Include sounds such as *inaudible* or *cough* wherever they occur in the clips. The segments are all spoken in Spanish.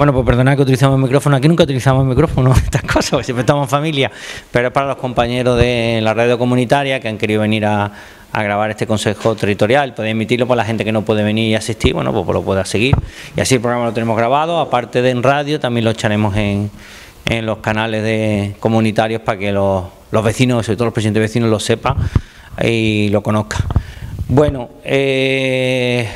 Bueno, pues perdonad que utilizamos el micrófono. Aquí nunca utilizamos el micrófono, *laughs* estas cosas, porque siempre estamos en familia. Pero es para los compañeros de la radio comunitaria que han querido venir a, grabar este consejo territorial. Podéis emitirlo por la gente que no puede venir y asistir, bueno, pues, lo pueda seguir. Y así el programa lo tenemos grabado. Aparte de en radio, también lo echaremos en, en los canales de comunitarios para que los, los vecinos, sobre todo los presidentes vecinos, lo sepan y lo conozcan. Bueno, eh,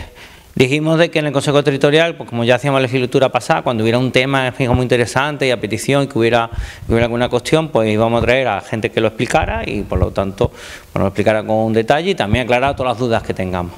Dijimos de que en el Consejo Territorial, pues como ya hacíamos la legislatura pasada, cuando hubiera un tema muy interesante y a petición, que hubiera, hubiera alguna cuestión, pues íbamos a traer a gente que lo explicara y por lo tanto pues, lo explicara con un detalle y también aclarar todas las dudas que tengamos.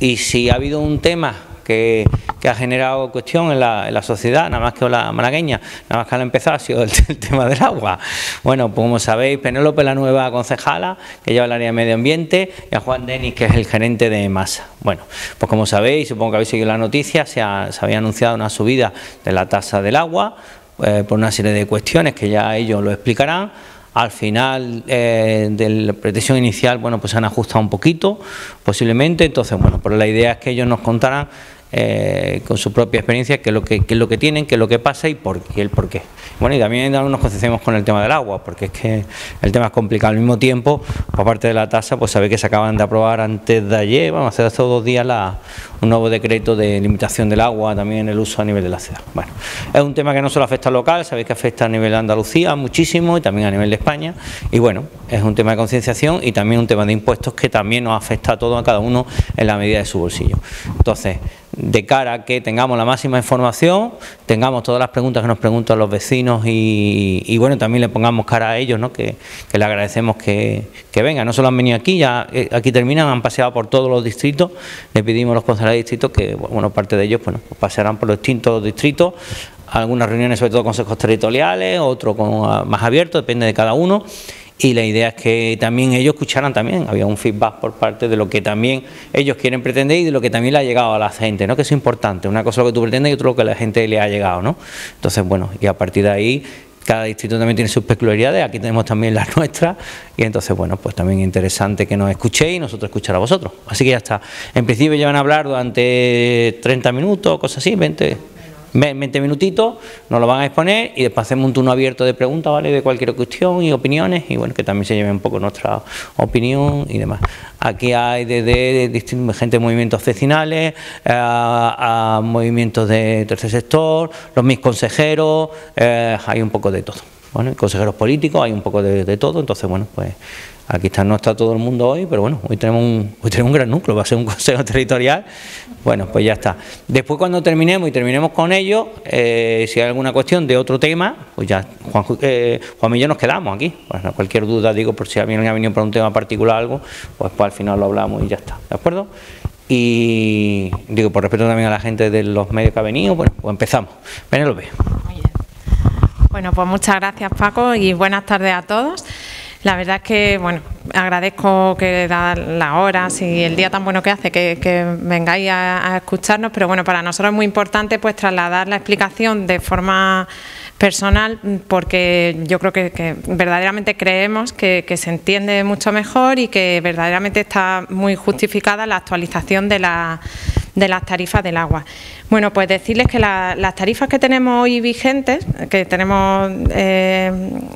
Y si ha habido un tema que, ha generado cuestión en la, sociedad, nada más que la malagueña, nada más que al empezar ha sido *laughs* el, tema del agua. Bueno, pues como sabéis, Penélope, la nueva concejala, que lleva el área de medio ambiente, y a Juan Denis, que es el gerente de masa. Bueno, pues como sabéis, supongo que habéis seguido la noticia, se, había anunciado una subida de la tasa del agua eh, por una serie de cuestiones que ya ellos lo explicarán al final eh, de la pretensión inicial, bueno, pues se han ajustado un poquito, posiblemente, entonces, bueno, pero la idea es que ellos nos contaran eh, con su propia experiencia qué es lo que, es lo que tienen, qué es lo que pasa y por qué, el por qué. Bueno, y también nos concedemos con el tema del agua, porque es que el tema es complicado. Al mismo tiempo, por parte de la tasa, pues sabe que se acaban de aprobar antes de ayer, vamos, hace dos días la, un nuevo decreto de limitación del agua también en el uso a nivel de la ciudad. Bueno, es un tema que no solo afecta al local, sabéis que afecta a nivel de Andalucía muchísimo y también a nivel de España. Y bueno, es un tema de concienciación y también un tema de impuestos que también nos afecta a todos, a cada uno en la medida de su bolsillo. Entonces, de cara a que tengamos la máxima información, tengamos todas las preguntas que nos preguntan los vecinos y, bueno, también le pongamos cara a ellos, ¿no? que, le agradecemos que, vengan. No solo han venido aquí, ya eh, aquí terminan, han paseado por todos los distritos, le pedimos a los concejales de distrito que, bueno, parte de ellos bueno, pues pasearán por los distintos distritos, algunas reuniones sobre todo consejos territoriales, otros con, más abiertos, depende de cada uno y la idea es que también ellos escucharan también, había un feedback por parte de lo que también ellos quieren pretender y de lo que también le ha llegado a la gente, ¿no? que es importante, una cosa lo que tú pretendes y otra lo que a la gente le ha llegado, ¿no? Entonces, bueno, y a partir de ahí cada distrito también tiene sus peculiaridades, aquí tenemos también las *laughs* nuestras y entonces, bueno, pues también interesante que nos escuchéis y nosotros escuchar a vosotros. Así que ya está. En principio ya van a hablar durante 30 minutos, cosas así, 20, 20 minutitos, nos lo van a exponer y después hacemos un turno abierto de preguntas, ¿vale? De cualquier cuestión y opiniones y bueno, que también se lleve un poco nuestra opinión y demás. Aquí hay desde gente de movimientos vecinales eh, a, movimientos de tercer sector, los mis consejeros, eh, hay un poco de todo. Bueno, consejeros políticos, hay un poco de, de todo, entonces bueno, pues Aquí está, no está todo el mundo hoy, pero bueno, hoy tenemos un, hoy tenemos un gran núcleo, va a ser un *laughs* consejo territorial. Bueno, pues ya está. Después cuando terminemos y terminemos con ello, eh, si hay alguna cuestión de otro tema, pues ya Juan, eh, Juan y yo nos quedamos aquí. Bueno, cualquier duda, digo, por si alguien ha venido para un tema particular algo, pues, pues al final lo hablamos y ya está. ¿De acuerdo? Y digo, por respeto también a la gente de los medios que ha venido, bueno, pues empezamos. Penélope. Bueno, pues muchas gracias Paco y buenas tardes a todos. La verdad es que, bueno, agradezco que da las horas y el día tan bueno que hace que, vengáis a, escucharnos, pero bueno, para nosotros es muy importante pues trasladar la explicación de forma personal porque yo creo que, verdaderamente creemos que, se entiende mucho mejor y que verdaderamente está muy justificada la actualización de, la, de las tarifas del agua. Bueno, pues decirles que las tarifas que tenemos hoy vigentes, que tenemos eh,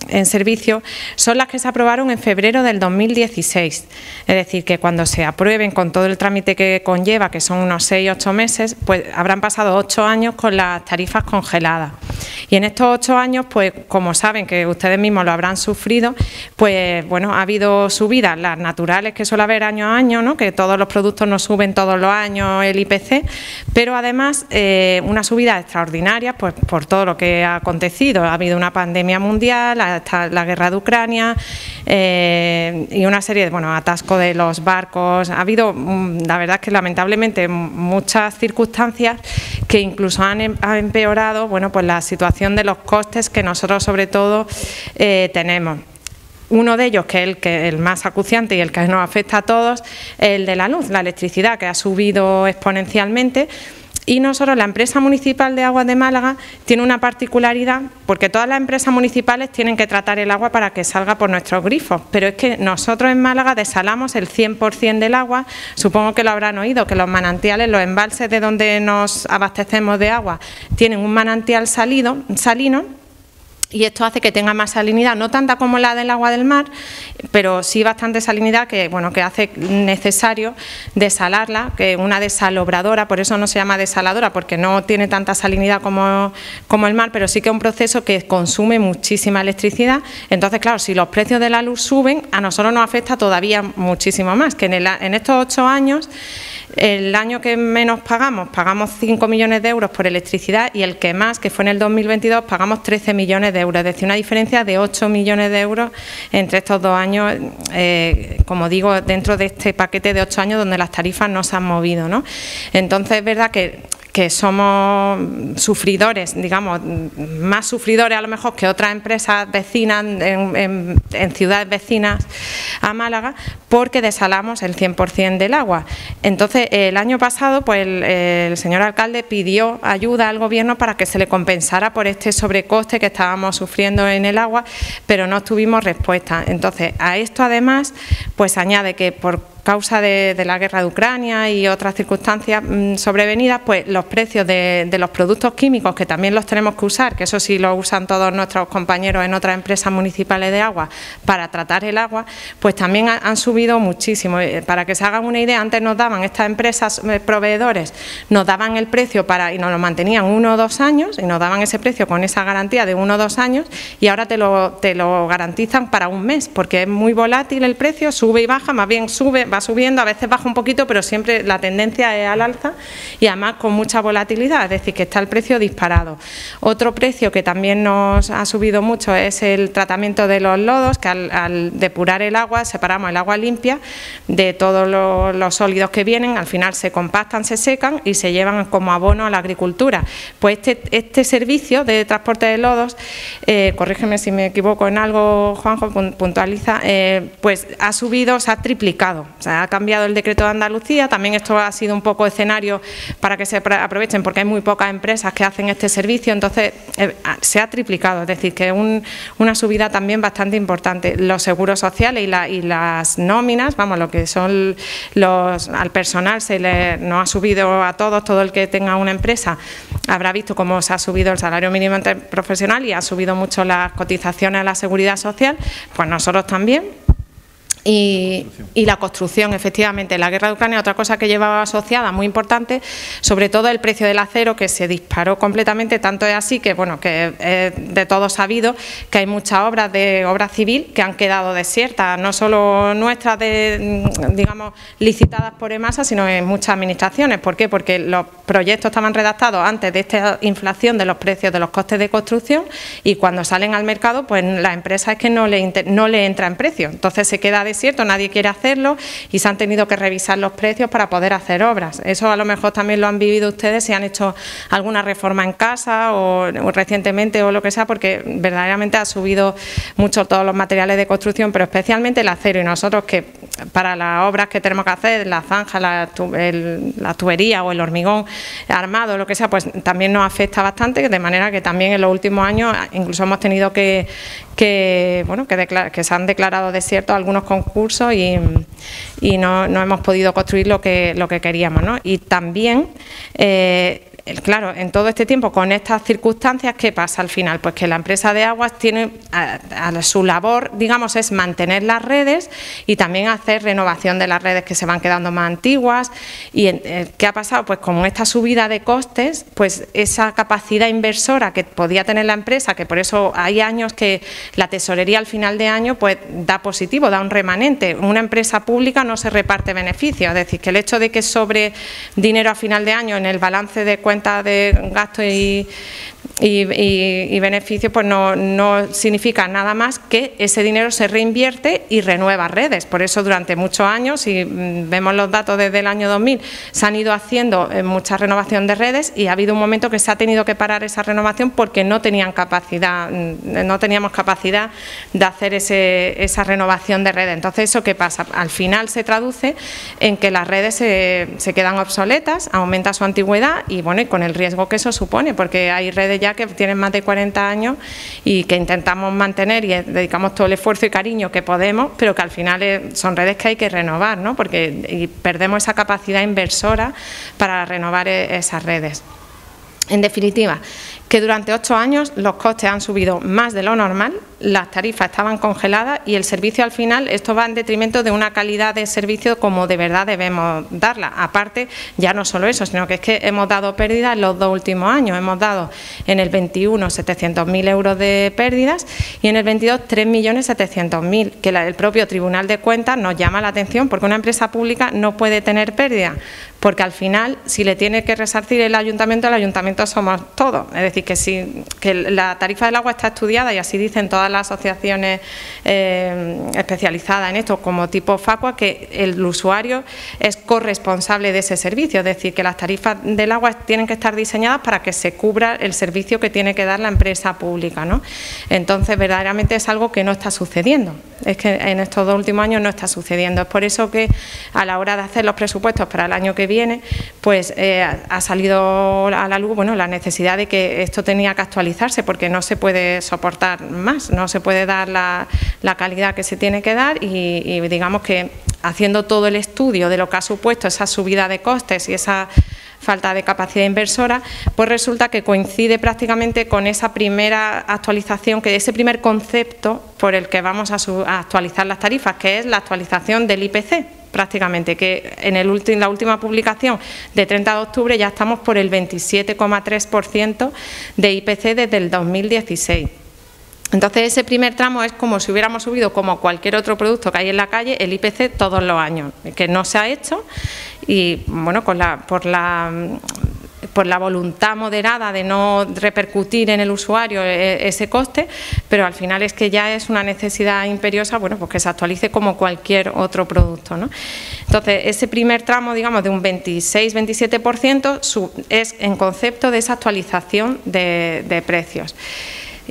en servicio, son las que se aprobaron en febrero del 2016. Es decir, que cuando se aprueben con todo el trámite que conlleva, que son unos 6 ocho meses, pues habrán pasado ocho años con las tarifas congeladas. Y en estos ocho años, pues como saben que ustedes mismos lo habrán sufrido, pues bueno, ha habido subidas, las naturales que suele haber año a año, ¿no? que todos los productos no suben todos los años el IPC, pero además eh, una subida extraordinaria pues, por todo lo que ha acontecido. Ha habido una pandemia mundial, la guerra de Ucrania eh, y una serie de bueno, atasco de los barcos. Ha habido, mm, la verdad es que lamentablemente, muchas circunstancias que incluso han, em, empeorado bueno, pues la situación de los costes que nosotros sobre todo eh, tenemos. Uno de ellos, que es el, que, el más acuciante y el que nos afecta a todos, el de la luz, la electricidad, que ha subido exponencialmente. Y nosotros, la empresa municipal de aguas de Málaga, tiene una particularidad, porque todas las empresas municipales tienen que tratar el agua para que salga por nuestros grifos, pero es que nosotros en Málaga desalamos el 100% del agua, supongo que lo habrán oído, que los manantiales, los embalses de donde nos abastecemos de agua, tienen un manantial salido, salino y esto hace que tenga más salinidad, no tanta como la del agua del mar, pero sí bastante salinidad que, bueno, que hace necesario desalarla, que una desalobradora, por eso no se llama desaladora, porque no tiene tanta salinidad como, como el mar, pero sí que es un proceso que consume muchísima electricidad. Entonces, claro, si los precios de la luz suben, a nosotros nos afecta todavía muchísimo más, que en, en estos ocho años el año que menos pagamos, pagamos 5 millones de euros por electricidad y el que más, que fue en el 2022, pagamos 13 millones de euros, es decir, una diferencia de 8 millones de euros entre estos dos años, eh, como digo, dentro de este paquete de 8 años donde las tarifas no se han movido. ¿no? Entonces, es verdad que que somos sufridores, digamos, más sufridores a lo mejor que otras empresas vecinas en, ciudades vecinas a Málaga, porque desalamos el 100% del agua. Entonces, el año pasado, pues el, señor alcalde pidió ayuda al gobierno para que se le compensara por este sobrecoste que estábamos sufriendo en el agua, pero no tuvimos respuesta. Entonces, a esto además, pues añade que por causa de, la guerra de Ucrania y otras circunstancias mm, sobrevenidas, pues los precios de, los productos químicos, que también los tenemos que usar, que eso sí lo usan todos nuestros compañeros en otras empresas municipales de agua para tratar el agua, pues también han subido muchísimo. Eh, para que se hagan una idea, antes nos daban estas empresas eh, proveedores, nos daban el precio para y nos lo mantenían uno o dos años y nos daban ese precio con esa garantía de uno o dos años y ahora te lo, te lo garantizan para un mes, porque es muy volátil el precio, sube y baja, más bien sube, va subiendo, a veces baja un poquito, pero siempre la tendencia es al alza y además con mucha volatilidad, es decir, que está el precio disparado. Otro precio que también nos ha subido mucho es el tratamiento de los lodos, que al, depurar el agua separamos el agua limpia de todos los, sólidos que vienen, al final se compactan, se secan y se llevan como abono a la agricultura. Pues este, este servicio de transporte de lodos, eh, corrígeme si me equivoco en algo, Juanjo, puntualiza, eh, pues ha subido, se ha triplicado ha cambiado el decreto de Andalucía, también esto ha sido un poco escenario para que se aprovechen porque hay muy pocas empresas que hacen este servicio, entonces eh, se ha triplicado, es decir, que es una subida también bastante importante. Los seguros sociales y, las nóminas, vamos, lo que son los al personal se le no ha subido a todos, todo el que tenga una empresa habrá visto cómo se ha subido el salario mínimo profesional y ha subido mucho las cotizaciones a la seguridad social, pues nosotros también y, la construcción, efectivamente, la guerra de Ucrania, otra cosa que llevaba asociada muy importante, sobre todo el precio del acero que se disparó completamente, tanto es así que, bueno, que es de todo sabido que hay muchas obras de obra civil que han quedado desiertas, no solo nuestras, de, digamos, licitadas por EMASA, sino en muchas administraciones. ¿Por qué? Porque los proyectos estaban redactados antes de esta inflación de los precios de los costes de construcción y cuando salen al mercado, pues la empresa es que no le, no le entra en precio, entonces se queda cierto, nadie quiere hacerlo y se han tenido que revisar los precios para poder hacer obras. Eso a lo mejor también lo han vivido ustedes si han hecho alguna reforma en casa o, recientemente o lo que sea, porque verdaderamente ha subido mucho todos los materiales de construcción, pero especialmente el acero y nosotros que para las obras que tenemos que hacer, la zanja, la, tubería o el hormigón armado, lo que sea, pues también nos afecta bastante, de manera que también en los últimos años incluso hemos tenido que, que bueno que, que se han declarado desiertos algunos concursos y, y no, no, hemos podido construir lo que, lo que queríamos. ¿no? Y también eh, claro, en todo este tiempo, con estas circunstancias, ¿qué pasa al final? Pues que la empresa de aguas tiene a, su labor, digamos, es mantener las redes y también hacer renovación de las redes que se van quedando más antiguas. ¿Y eh, qué ha pasado? Pues con esta subida de costes, pues esa capacidad inversora que podía tener la empresa, que por eso hay años que la tesorería al final de año pues da positivo, da un remanente. Una empresa pública no se reparte beneficios, es decir, que el hecho de que sobre dinero a final de año en el balance de cuentas de gasto y, y, beneficio pues no, no, significa nada más que ese dinero se reinvierte y renueva redes. Por eso durante muchos años, si mm, vemos los datos desde el año 2000, se han ido haciendo eh, mucha renovación de redes y ha habido un momento que se ha tenido que parar esa renovación porque no tenían capacidad, mm, no teníamos capacidad de hacer ese, esa renovación de redes. Entonces, ¿eso qué pasa? Al final se traduce en que las redes se, se quedan obsoletas, aumenta su antigüedad y bueno, y con el riesgo que eso supone, porque hay redes ya que tienen más de 40 años y que intentamos mantener y dedicamos todo el esfuerzo y cariño que podemos, pero que al final son redes que hay que renovar, ¿no? porque perdemos esa capacidad inversora para renovar e, esas redes. En definitiva, que durante ocho años los costes han subido más de lo normal, las tarifas estaban congeladas y el servicio al final, esto va en detrimento de una calidad de servicio como de verdad debemos darla. Aparte, ya no solo eso, sino que es que hemos dado pérdidas en los dos últimos años. Hemos dado en el 21 700.000 euros de pérdidas y en el 22 3.700.000, que el propio Tribunal de Cuentas nos llama la atención porque una empresa pública no puede tener pérdida, porque al final, si le tiene que resarcir el ayuntamiento, el ayuntamiento somos todos. Es decir, que, si, que la tarifa del agua está estudiada y así dicen todas las asociaciones eh, especializadas en esto, como tipo Facua, que el usuario es corresponsable de ese servicio, es decir, que las tarifas del agua tienen que estar diseñadas para que se cubra el servicio que tiene que dar la empresa pública. ¿no? Entonces, verdaderamente es algo que no está sucediendo, es que en estos dos últimos años no está sucediendo. Es por eso que a la hora de hacer los presupuestos para el año que viene, pues eh, ha salido a la luz bueno, la necesidad de que esto tenía que actualizarse porque no se puede soportar más, se puede dar la, calidad que se tiene que dar y, digamos que haciendo todo el estudio de lo que ha supuesto esa subida de costes y esa falta de capacidad inversora, pues resulta que coincide prácticamente con esa primera actualización, que ese primer concepto por el que vamos a, a actualizar las tarifas, que es la actualización del IPC prácticamente, que en el la última publicación de 30 de octubre ya estamos por el 27,3% de IPC desde el 2016. Entonces ese primer tramo es como si hubiéramos subido como cualquier otro producto que hay en la calle el IPC todos los años, que no se ha hecho y bueno, con la, por la por la voluntad moderada de no repercutir en el usuario e, ese coste, pero al final es que ya es una necesidad imperiosa, bueno, pues que se actualice como cualquier otro producto. ¿no? Entonces, ese primer tramo, digamos, de un 26-27% es en concepto de esa actualización de, precios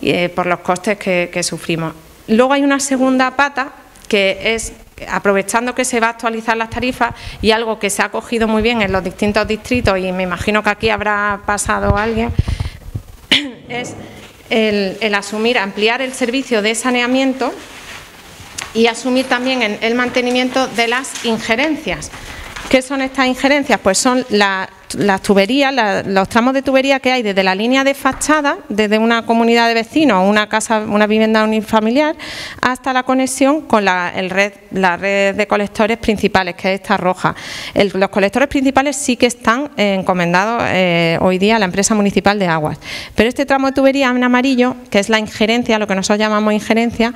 eh, por los costes que sufrimos. Luego hay una segunda pata que es aprovechando que se va a actualizar las tarifas y algo que se ha cogido muy bien en los distintos distritos y me imagino que aquí habrá pasado alguien, *coughs* es el, asumir, ampliar el servicio de saneamiento y asumir también el mantenimiento de las injerencias. ¿Qué son estas injerencias? Pues son la las tuberías, los tramos de tubería que hay desde la línea de fachada, desde una comunidad de vecinos, una casa, una vivienda unifamiliar, hasta la conexión con la, red, la red de colectores principales, que es esta roja. los colectores principales sí que están encomendados eh, hoy día a la empresa municipal de aguas. Pero este tramo de tubería en amarillo, que es la injerencia, lo que nosotros llamamos injerencia,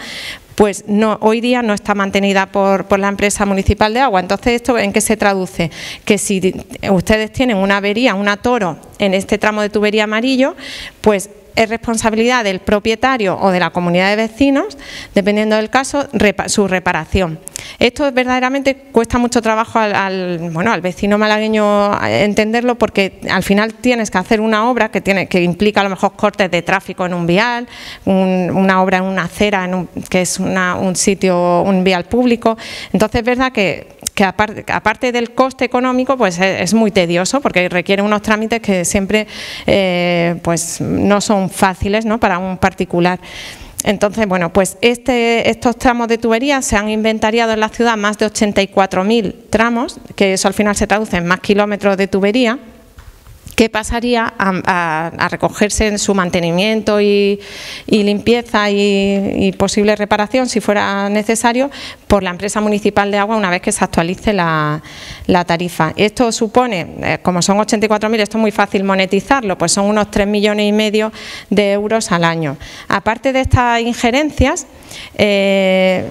pues no, hoy día no está mantenida por, por, la empresa municipal de agua. Entonces, ¿esto en qué se traduce? Que si ustedes tienen una avería, un atoro en este tramo de tubería amarillo, pues es responsabilidad del propietario o de la comunidad de vecinos, dependiendo del caso, su reparación. Esto verdaderamente cuesta mucho trabajo al, bueno, al vecino malagueño entenderlo porque al final tienes que hacer una obra que, tiene, que implica a lo mejor cortes de tráfico en un vial, una obra en una acera, en que es un sitio, un vial público. Entonces es verdad que que aparte, del coste económico, pues es, muy tedioso porque requiere unos trámites que siempre eh, pues no son fáciles ¿no? para un particular. Entonces, bueno, pues este, estos tramos de tubería se han inventariado en la ciudad más de 84.000 tramos, que eso al final se traduce en más kilómetros de tubería ¿Qué pasaría a, recogerse en su mantenimiento y, limpieza y, posible reparación, si fuera necesario, por la empresa municipal de agua una vez que se actualice la, tarifa? Esto supone, eh, como son 84.000, esto es muy fácil monetizarlo, pues son unos 3 millones y medio de euros al año. Aparte de estas injerencias, eh,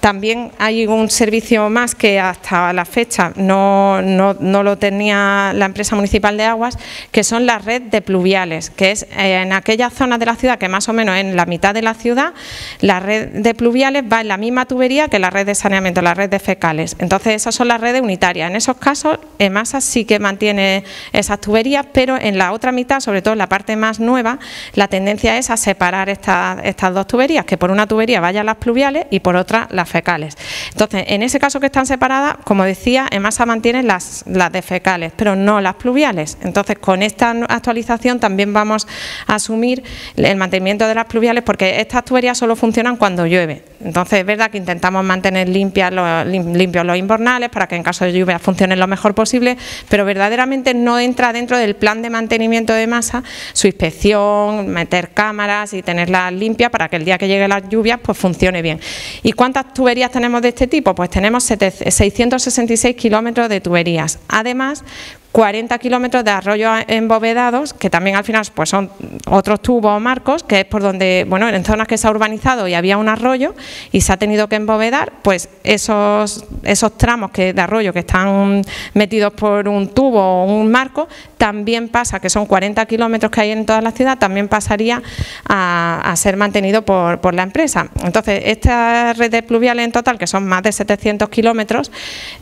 también hay un servicio más que hasta la fecha no, no, lo tenía la empresa municipal de aguas, que son la red de pluviales, que es eh, en aquellas zonas de la ciudad que más o menos en la mitad de la ciudad, la red de pluviales va en la misma tubería que la red de saneamiento, la red de fecales. Entonces, esas son las redes unitarias. En esos casos, EMASA sí que mantiene esas tuberías, pero en la otra mitad, sobre todo en la parte más nueva, la tendencia es a separar estas, estas dos tuberías, que por una tubería vayan las pluviales y por otra las fecales. Entonces, en ese caso que están separadas, como decía, EMASA mantiene las, las de fecales, pero no las pluviales. Entonces, con esta actualización también vamos a asumir el mantenimiento de las pluviales porque estas tuberías solo funcionan cuando llueve. Entonces, es verdad que intentamos mantener limpios los invernales para que en caso de lluvia funcionen lo mejor posible, pero verdaderamente no entra dentro del plan de mantenimiento de masa su inspección, meter cámaras y tenerlas limpias para que el día que lleguen las lluvias pues funcione bien. ¿Y cuántas tuberías tenemos de este tipo? Pues tenemos 666 kilómetros de tuberías. Además, 40 kilómetros de arroyos embovedados, que también al final pues son otros tubos o marcos, que es por donde, bueno, en zonas que se ha urbanizado y había un arroyo y se ha tenido que embovedar, pues esos, esos tramos que, de arroyo que están metidos por un tubo o un marco, también pasa, que son 40 kilómetros que hay en toda la ciudad, también pasaría a, ser mantenido por, por, la empresa. Entonces, esta red de pluviales en total, que son más de 700 kilómetros,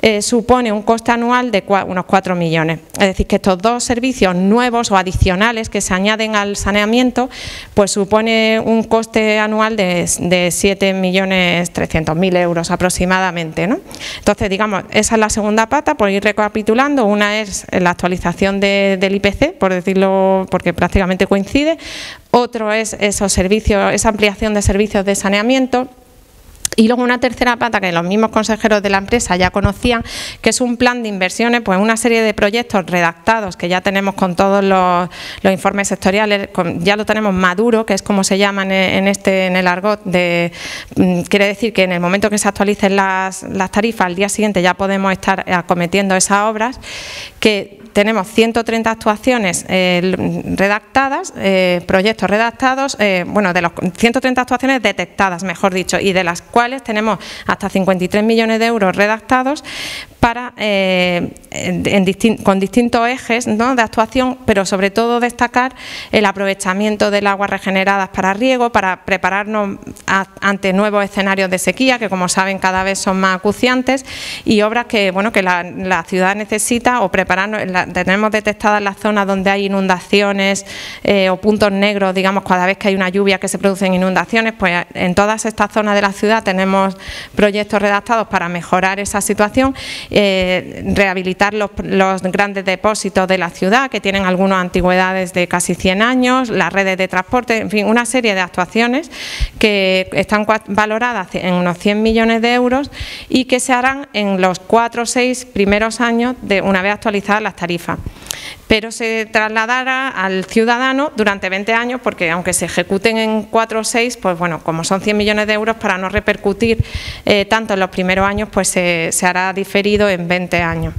eh, supone un coste anual de unos 4 millones. Es decir, que estos dos servicios nuevos o adicionales que se añaden al saneamiento, pues supone un coste anual de, de 7.300.000 euros aproximadamente. ¿no? Entonces, digamos, esa es la segunda pata, por ir recapitulando. Una es la actualización del IPC, por decirlo, porque prácticamente coincide. Otro es esos servicios, esa ampliación de servicios de saneamiento y luego una tercera pata que los mismos consejeros de la empresa ya conocían, que es un plan de inversiones, pues una serie de proyectos redactados que ya tenemos con todos los, informes sectoriales, ya lo tenemos maduro, que es como se llama en, este en el argot, de, mm, quiere decir que en el momento que se actualicen las, las tarifas, al día siguiente ya podemos estar acometiendo esas obras, que tenemos 130 actuaciones eh, redactadas, eh, proyectos redactados, eh, bueno, de los 130 actuaciones detectadas, mejor dicho, y de las cuales tenemos hasta 53 millones de euros redactados para, con distintos ejes de actuación, pero sobre todo destacar el aprovechamiento del agua regeneradas para riego, para prepararnos ante nuevos escenarios de sequía, que como saben cada vez son más acuciantes, y obras que, bueno, que la, ciudad necesita o prepararnos, tenemos detectadas las zonas donde hay inundaciones eh, o puntos negros, digamos, cada vez que hay una lluvia que se producen inundaciones, pues en todas estas zonas de la ciudad tenemos proyectos redactados para mejorar esa situación, eh, rehabilitar los, grandes depósitos de la ciudad que tienen algunas antigüedades de casi 100 años, las redes de transporte, en fin, una serie de actuaciones que están valoradas en unos 100 millones de euros y que se harán en los cuatro o seis primeros años de una vez actualizadas las tarifas pero se trasladará al ciudadano durante 20 años porque aunque se ejecuten en 4 o 6, pues bueno, como son 100 millones de euros, para no repercutir eh, tanto en los primeros años, pues se, hará diferido en 20 años.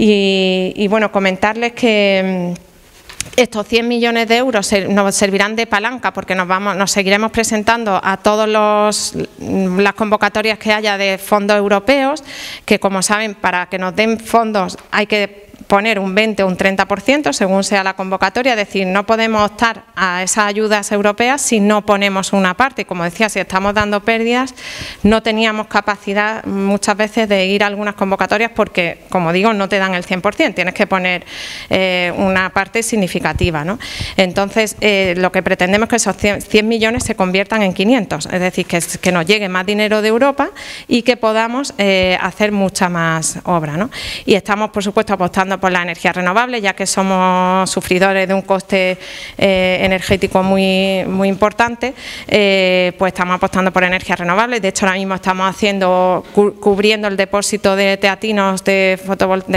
Y, bueno, comentarles que mm, estos 100 millones de euros nos servirán de palanca porque nos vamos, nos seguiremos presentando a todas las convocatorias que haya de fondos europeos, que como saben, para que nos den fondos hay que poner un 20 o un 30% según sea la convocatoria, es decir, no podemos optar a esas ayudas europeas si no ponemos una parte. Como decía, si estamos dando pérdidas, no teníamos capacidad muchas veces de ir a algunas convocatorias porque, como digo, no te dan el 100%, tienes que poner eh, una parte significativa. Entonces, eh, lo que pretendemos es que esos 100, millones se conviertan en 500, es decir, que, que nos llegue más dinero de Europa y que podamos eh, hacer mucha más obra. ¿no? Y estamos, por supuesto, apostando por la energía renovable, ya que somos sufridores de un coste eh, energético muy, muy importante, eh, pues estamos apostando por energías renovables. De hecho, ahora mismo estamos haciendo, cubriendo el depósito de teatinos de,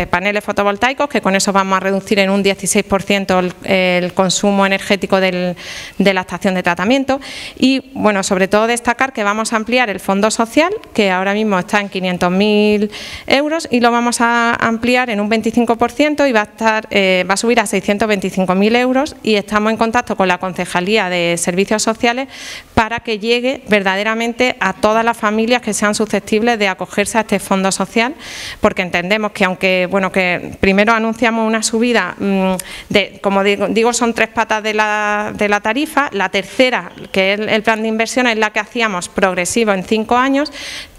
paneles fotovoltaicos, que con eso vamos a reducir en un 16% el, consumo energético de la estación de tratamiento. Y, bueno, sobre todo destacar que vamos a ampliar el fondo social, que ahora mismo está en 500.000 euros, y lo vamos a ampliar en un 25% 20% y va a, estar, eh, va a subir a 625.000 euros y estamos en contacto con la Concejalía de Servicios Sociales para que llegue verdaderamente a todas las familias que sean susceptibles de acogerse a este fondo social, porque entendemos que aunque, bueno, que primero anunciamos una subida mm, de, como digo, son tres patas de la, de la tarifa, la tercera, que es el plan de inversión, es la que hacíamos progresivo en cinco años,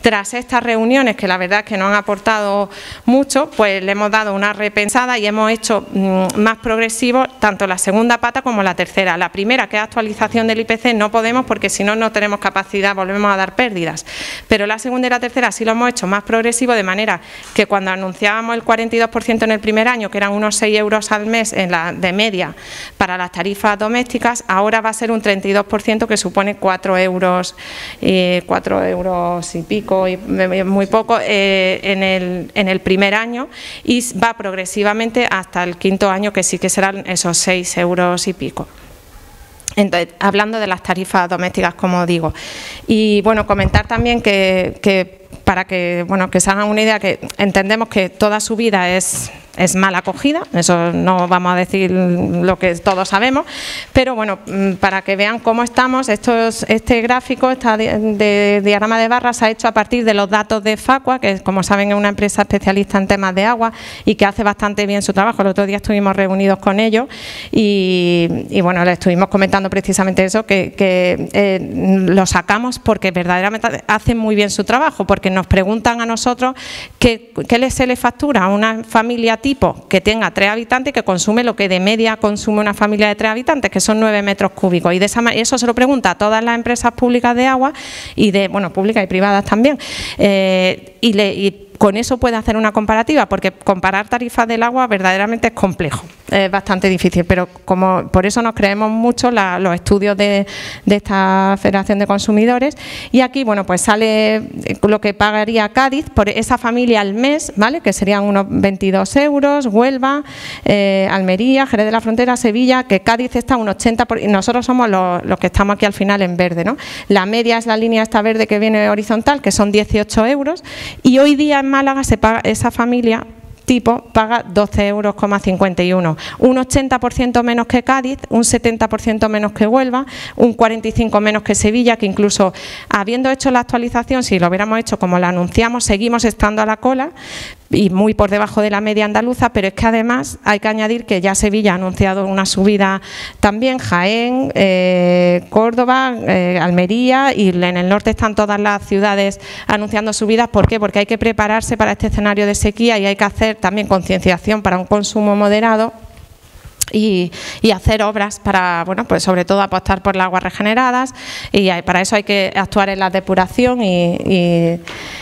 tras estas reuniones, que la verdad es que no han aportado mucho, pues le hemos dado una repensada y hemos hecho mm, más progresivo tanto la segunda pata como la tercera. La primera, que es actualización del IPC, no podemos porque si no, no tenemos capacidad, volvemos a dar pérdidas. Pero la segunda y la tercera sí lo hemos hecho más progresivo, de manera que cuando anunciábamos el 42% en el primer año, que eran unos 6 euros al mes en la, de media para las tarifas domésticas, ahora va a ser un 32% que supone 4 euros, eh, 4 euros y pico y muy poco eh, en, el, en el primer año y va progresivamente hasta el quinto año que sí que serán esos seis euros y pico. Entonces, hablando de las tarifas domésticas, como digo. Y bueno, comentar también que, que para que, bueno, que se hagan una idea, que entendemos que toda subida es es mal acogida, eso no vamos a decir lo que todos sabemos, pero bueno, mm, para que vean cómo estamos, este gráfico, esta de, diagrama de barras se ha hecho a partir de los datos de Facua, que como saben es una empresa especialista en temas de agua y que hace bastante bien su trabajo. El otro día estuvimos reunidos con ellos y, bueno, les estuvimos comentando precisamente eso, que, eh, lo sacamos porque verdaderamente hacen muy bien su trabajo, porque nos preguntan a nosotros qué, qué se le factura a una familia tipo que tenga tres habitantes y que consume lo que de media consume una familia de tres habitantes, que son nueve metros cúbicos. Y de esa eso se lo pregunta a todas las empresas públicas de agua y de, bueno, públicas y privadas también. Eh, y, le, y con eso puede hacer una comparativa, porque comparar tarifas del agua verdaderamente es complejo, es bastante difícil, pero como por eso nos creemos mucho los estudios de, esta Federación de Consumidores y aquí, bueno, pues sale lo que pagaría Cádiz por esa familia al mes, ¿vale? Que serían unos 22 euros, Huelva, eh, Almería, Jerez de la Frontera, Sevilla, que Cádiz está un 80 y nosotros somos los, los, que estamos aquí al final en verde, ¿no? La media es la línea esta verde que viene horizontal, que son 18 euros y hoy día en Málaga se paga, esa familia tipo paga 12,51 euros, un 80% menos que Cádiz, un 70% menos que Huelva, un 45% menos que Sevilla, que incluso habiendo hecho la actualización, si lo hubiéramos hecho como la anunciamos, seguimos estando a la cola, y muy por debajo de la media andaluza, pero es que además hay que añadir que ya Sevilla ha anunciado una subida también, Jaén, eh, Córdoba, eh, Almería y en el norte están todas las ciudades anunciando subidas. ¿Por qué? Porque hay que prepararse para este escenario de sequía y hay que hacer también concienciación para un consumo moderado y, hacer obras para, bueno, pues sobre todo apostar por las aguas regeneradas y para eso hay que actuar en la depuración y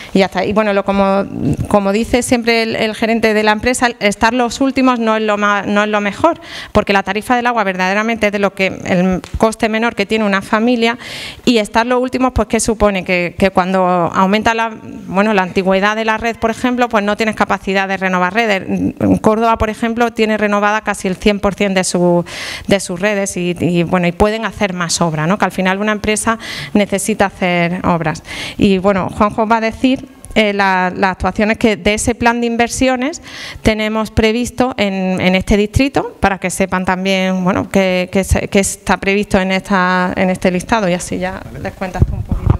y ya está. Y bueno, lo, como, como dice siempre el, gerente de la empresa, estar los últimos no es, lo no es lo mejor, porque la tarifa del agua verdaderamente es de lo que el coste menor que tiene una familia y estar los últimos, pues ¿qué supone? Que, cuando aumenta la, bueno, la antigüedad de la red, por ejemplo, pues no tienes capacidad de renovar redes. Córdoba, por ejemplo, tiene renovada casi el 100% de, su, de sus redes y, bueno, y pueden hacer más obra, ¿no? que al final una empresa necesita hacer obras. Y bueno, Juanjo va a decir eh, las actuaciones que de ese plan de inversiones tenemos previsto en, este distrito para que sepan también bueno que, está previsto en esta en este listado y así ya les cuentas un poquito.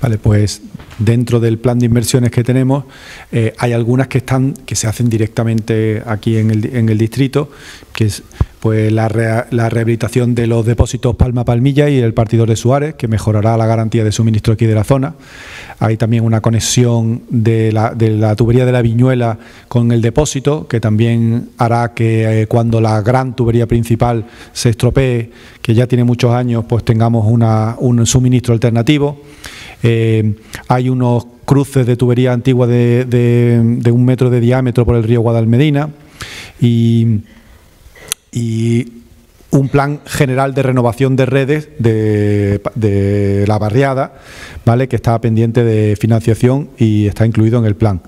Vale, pues dentro del plan de inversiones que tenemos eh, hay algunas que están que se hacen directamente aquí en el, en el distrito, que es pues la, rehabilitación de los depósitos Palma Palmilla y el partidor de Suárez, que mejorará la garantía de suministro aquí de la zona. Hay también una conexión de la, de la tubería de la Viñuela con el depósito, que también hará que eh, cuando la gran tubería principal se estropee, que ya tiene muchos años, pues tengamos una, un suministro alternativo. Eh, hay unos cruces de tubería antigua de, un metro de diámetro por el río Guadalmedina y y un plan general de renovación de redes de, la barriada, ¿vale? que está pendiente de financiación y está incluido en el plan.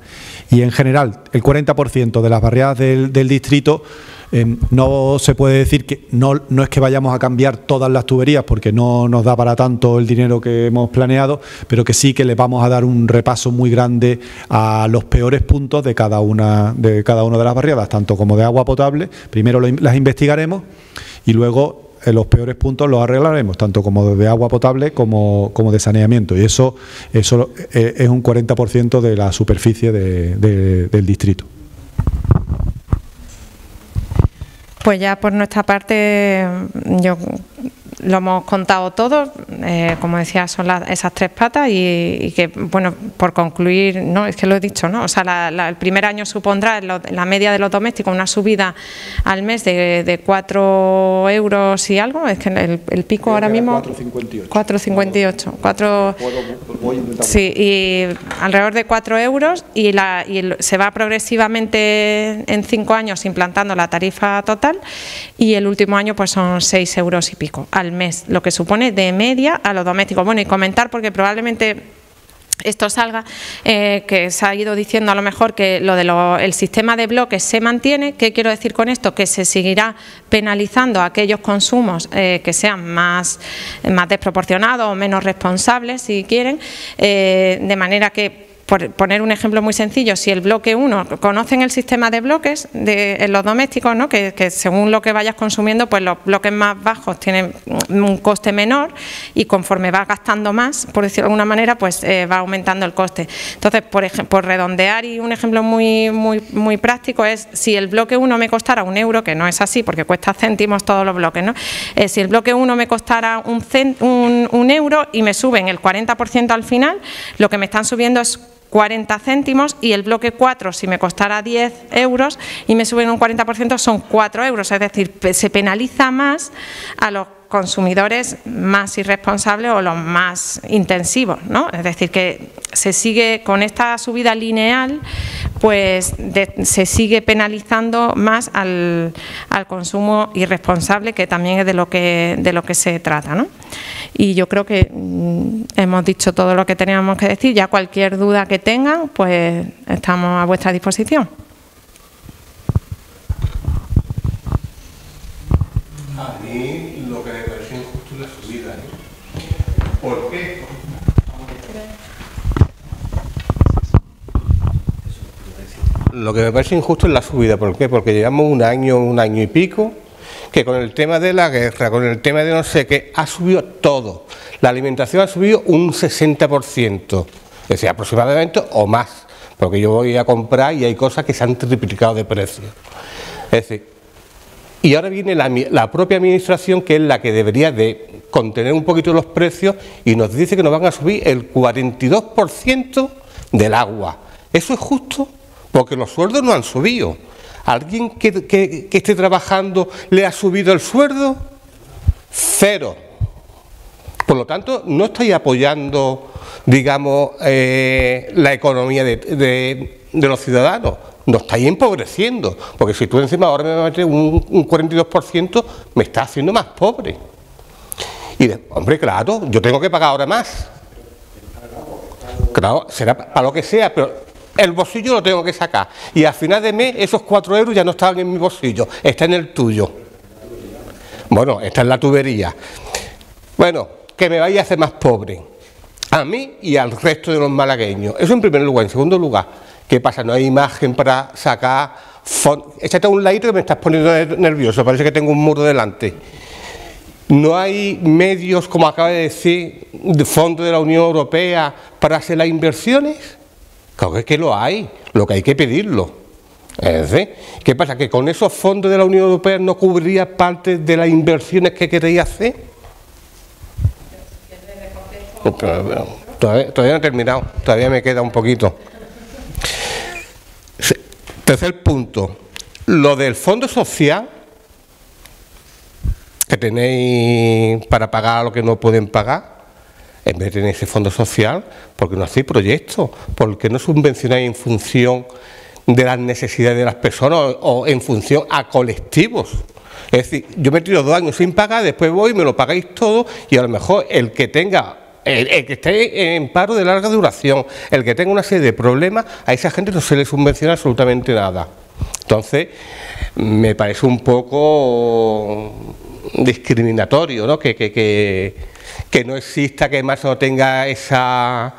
Y en general, el 40% de las barriadas del, distrito Em, no se puede decir que no, no es que vayamos a cambiar todas las tuberías porque no nos da para tanto el dinero que hemos planeado, pero que sí que le vamos a dar un repaso muy grande a los peores puntos de cada una de cada una de las barriadas, tanto como de agua potable. Primero las investigaremos y luego en los peores puntos los arreglaremos, tanto como de agua potable como, como de saneamiento. Y eso, eso eh, es un 40% de la superficie del distrito. Pues ya por nuestra parte, yo lo hemos contado todo, eh, como decía, son esas tres patas y, que, bueno, por concluir, no, es que lo he dicho, ¿no? O sea, el primer año supondrá en, la media de los domésticos una subida al mes de, de 4 euros y algo, es que el, pico ahora mismo... 4,58. 4,58. 4, sí, y alrededor de 4 euros y, la, y se va progresivamente en 5 años implantando la tarifa total y el último año pues son 6 euros y pico al mes, lo que supone de media a los domésticos. Bueno, y comentar porque probablemente esto salga, eh, que se ha ido diciendo a lo mejor que lo del sistema de bloques se mantiene. ¿Qué quiero decir con esto? Que se seguirá penalizando aquellos consumos eh, que sean más, más desproporcionados o menos responsables, si quieren, eh, de manera que por poner un ejemplo muy sencillo, si el bloque 1, conocen el sistema de bloques de, en los domésticos, ¿no? que, según lo que vayas consumiendo, pues los bloques más bajos tienen un coste menor y conforme vas gastando más, por decirlo de alguna manera, pues eh, va aumentando el coste. Entonces, por, por redondear y un ejemplo muy, muy, muy práctico es, si el bloque 1 me costara un euro, que no es así porque cuesta céntimos todos los bloques, ¿no? Eh, si el bloque 1 me costara un, un, un euro y me suben el 40% al final, lo que me están subiendo es 40 céntimos y el bloque 4, si me costara 10 euros y me suben un 40%, son 4 euros. Es decir, se penaliza más a los consumidores más irresponsables o los más intensivos, ¿no? Es decir, que se sigue con esta subida lineal, pues se sigue penalizando más al, al, consumo irresponsable, que también es de lo que, de lo que se trata, ¿no? Y yo creo que mm, hemos dicho todo lo que teníamos que decir. Ya cualquier duda que tengan, pues estamos a vuestra disposición. A mí lo que me parece injusto es la subida. ¿eh? ¿Por qué? Lo que me parece injusto es la subida. ¿Por qué? Porque llevamos un año, un año y pico que con el tema de la guerra, con el tema de no sé qué, ha subido todo. La alimentación ha subido un 60%, es decir, aproximadamente o más, porque yo voy a comprar y hay cosas que se han triplicado de precio. Es decir, y ahora viene la, propia administración que es la que debería de contener un poquito los precios y nos dice que nos van a subir el 42% del agua. ¿Eso es justo? Porque los sueldos no han subido. ¿Alguien que, esté trabajando le ha subido el sueldo? Cero. Por lo tanto, no estáis apoyando, digamos, eh, la economía de, los ciudadanos. Nos estáis empobreciendo. Porque si tú encima ahora me metes un, un 42%, me estás haciendo más pobre. Y, hombre, claro, yo tengo que pagar ahora más. Claro, será para lo que sea, pero el bolsillo lo tengo que sacar. Y al final de mes esos cuatro euros ya no estaban en mi bolsillo, está en el tuyo. Bueno, está en la tubería. Bueno, que me vaya a hacer más pobre. A mí y al resto de los malagueños. Eso en primer lugar. En segundo lugar, ¿qué pasa? No hay imagen para sacar... Échate a un ladito que me estás poniendo nervioso, parece que tengo un muro delante. No hay medios, como acaba de decir, de fondo de la Unión Europea para hacer las inversiones. Claro que es que lo hay, lo que hay que pedirlo. ¿Qué pasa? ¿Que con esos fondos de la Unión Europea no cubriría parte de las inversiones que queréis hacer? Todavía, todavía no he terminado, todavía me queda un poquito. Tercer punto, lo del fondo social que tenéis para pagar lo que no pueden pagar, en vez de tener ese fondo social, porque no hacéis proyectos, porque no subvencionáis en función de las necesidades de las personas o, en función a colectivos. Es decir, yo me tiro dos años sin pagar, después voy me lo pagáis todo y a lo mejor el que tenga el, que esté en paro de larga duración, el que tenga una serie de problemas, a esa gente no se le subvenciona absolutamente nada. Entonces, me parece un poco discriminatorio, ¿no? Que, que, que no exista, que más no tenga esa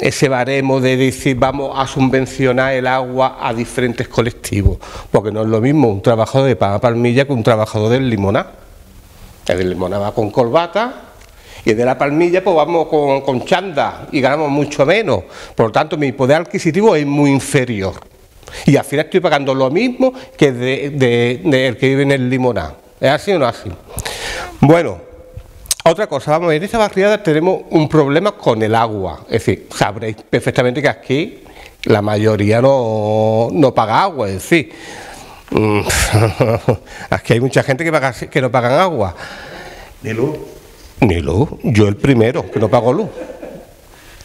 ese baremo de decir vamos a subvencionar el agua a diferentes colectivos, porque no es lo mismo un trabajador de Palmilla que un trabajador del Limoná. El del Limoná va con corbata y el de la Palmilla pues vamos con, chanda y ganamos mucho menos. Por lo tanto, mi poder adquisitivo es muy inferior. Y al final estoy pagando lo mismo que el de, que vive en el Limoná. ¿Es así o no así? Bueno, otra cosa, vamos a ver, en esta barriada tenemos un problema con el agua. Es decir, sabréis perfectamente que aquí la mayoría no, paga agua, es decir, mm, *laughs* aquí hay mucha gente que, paga, que no pagan agua. Ni luz. Ni luz, yo el primero, que no pago luz.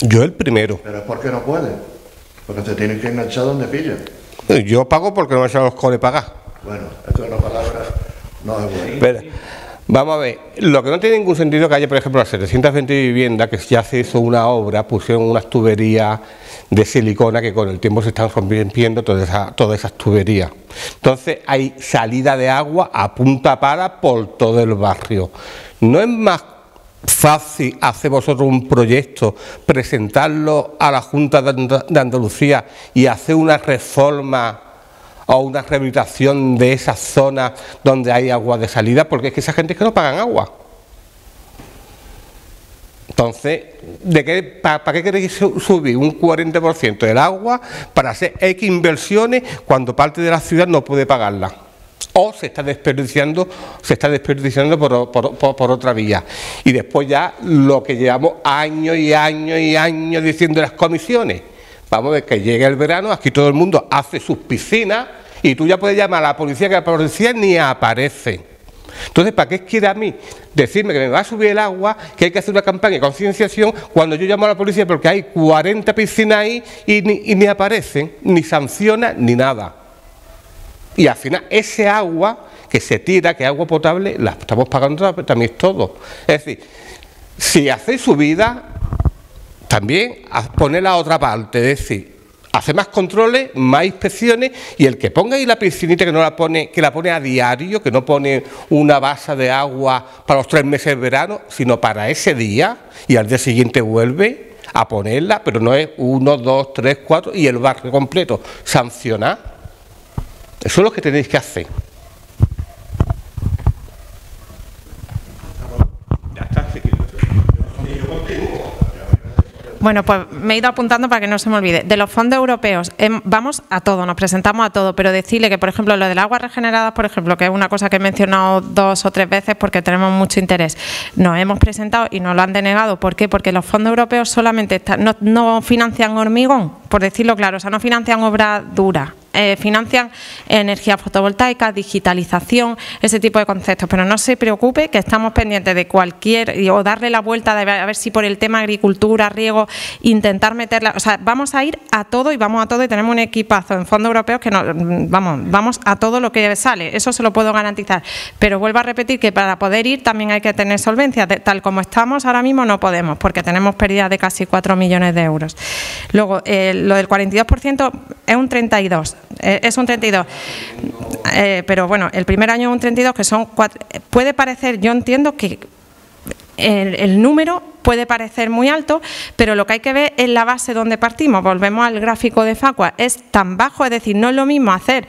Yo el primero. Pero es porque no puede, porque se tienen que enganchar donde pillan. Yo pago porque no me los cole pagar. Bueno, esto es una palabra no es bueno. Vamos a ver, lo que no tiene ningún sentido que haya, por ejemplo, las 720 viviendas, que ya se hizo una obra, pusieron unas tuberías de silicona que con el tiempo se están rompiendo todas esas, todas esas tuberías. Entonces hay salida de agua a punta para por todo el barrio. ¿No es más fácil hacer vosotros un proyecto, presentarlo a la Junta de Andalucía y hacer una reforma o una rehabilitación de esas zonas donde hay agua de salida, porque es que esa gente es que no pagan agua. Entonces, ¿de qué, ¿para, qué queréis subir un 40% del agua para hacer X inversiones cuando parte de la ciudad no puede pagarla? O se está desperdiciando, se está desperdiciando por, por otra vía. Y después ya lo que llevamos años y años y años diciendo las comisiones Vamos a ver que llega el verano, aquí todo el mundo hace sus piscinas y tú ya puedes llamar a la policía, que la policía ni aparece. Entonces, ¿para qué quiere a mí decirme que me va a subir el agua, que hay que hacer una campaña de concienciación cuando yo llamo a la policía porque hay 40 piscinas ahí y ni, aparecen, ni sanciona, ni nada? Y al final, ese agua que se tira, que es agua potable, la estamos pagando también todo. Es decir, si hacéis su vida, también poner la otra parte, es decir, hace más controles, más inspecciones y el que ponga ahí la piscinita que no la pone, que la pone a diario, que no pone una base de agua para los tres meses de verano, sino para ese día y al día siguiente vuelve a ponerla, pero no es uno, dos, tres, cuatro y el barrio completo. Sancionar. Eso es lo que tenéis que hacer. Bueno, pues me he ido apuntando para que no se me olvide. De los fondos europeos, em, vamos a todo, nos presentamos a todo, pero decirle que, por ejemplo, lo del agua regenerada, por ejemplo, que es una cosa que he mencionado dos o tres veces porque tenemos mucho interés, nos hemos presentado y nos lo han denegado. ¿Por qué? Porque los fondos europeos solamente no, no financian hormigón, por decirlo claro, o sea, no financian obra dura eh, financian energía fotovoltaica, digitalización, ese tipo de conceptos. Pero no se preocupe que estamos pendientes de cualquier, o darle la vuelta de a ver si por el tema agricultura, riego, intentar meterla. O sea, vamos a ir a todo y vamos a todo y tenemos un equipazo en fondos europeos que no, vamos, vamos a todo lo que sale, eso se lo puedo garantizar. Pero vuelvo a repetir que para poder ir también hay que tener solvencia. tal como estamos ahora mismo no podemos, porque tenemos pérdida de casi 4 millones de euros. Luego, eh, lo del 42% es un 32%. Eh, es un 32. Eh, pero bueno, el primer año un 32, que son puede parecer, yo entiendo que el, número puede parecer muy alto, pero lo que hay que ver es la base donde partimos. Volvemos al gráfico de Facua, es tan bajo, es decir, no es lo mismo hacer,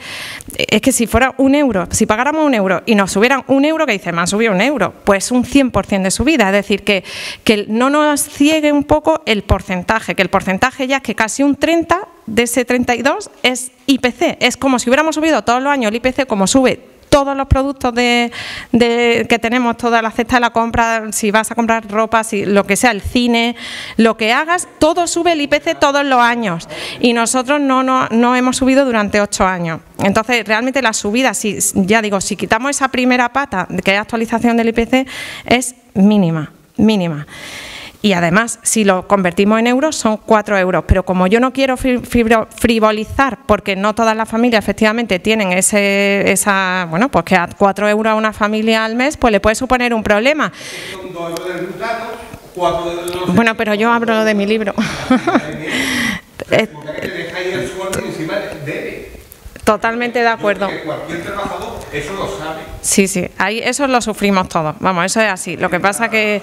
es que si fuera un euro, si pagáramos un euro y nos subieran un euro, que dice, me han subido un euro, pues un 100% de subida, es decir, que, que no nos ciegue un poco el porcentaje, que el porcentaje ya es que casi un 30 de ese 32 es IPC, es como si hubiéramos subido todos los años el IPC como sube todos los productos de, que tenemos, toda la cesta de la compra, si vas a comprar ropa, si lo que sea, el cine, lo que hagas, todo sube el IPC todos los años y nosotros no, no, no hemos subido durante ocho años. Entonces, realmente la subida, si, ya digo, si quitamos esa primera pata, que es actualización del IPC, es mínima, mínima y además si lo convertimos en euros son 4 euros, pero como yo no quiero frivolizar porque no todas las familias efectivamente tienen ese, esa, bueno, pues que a 4 euros a una familia al mes pues le puede suponer un problema. Bueno, pero yo hablo de mi libro. *laughs* Totalmente de acuerdo. Sí, sí, ahí eso lo sufrimos todos. Vamos, eso es así. Lo que pasa que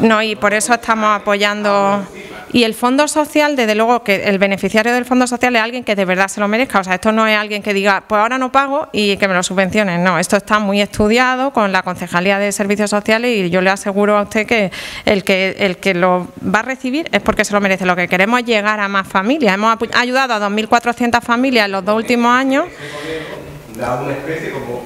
no y por eso estamos apoyando y el fondo social, desde luego que el beneficiario del fondo social es alguien que de verdad se lo merezca. O sea, esto no es alguien que diga, pues ahora no pago y que me lo subvencionen. No, esto está muy estudiado con la Concejalía de Servicios Sociales y yo le aseguro a usted que el que el que lo va a recibir es porque se lo merece. Lo que queremos es llegar a más familias. Hemos ayudado a 2.400 familias en los dos últimos años. Da una especie como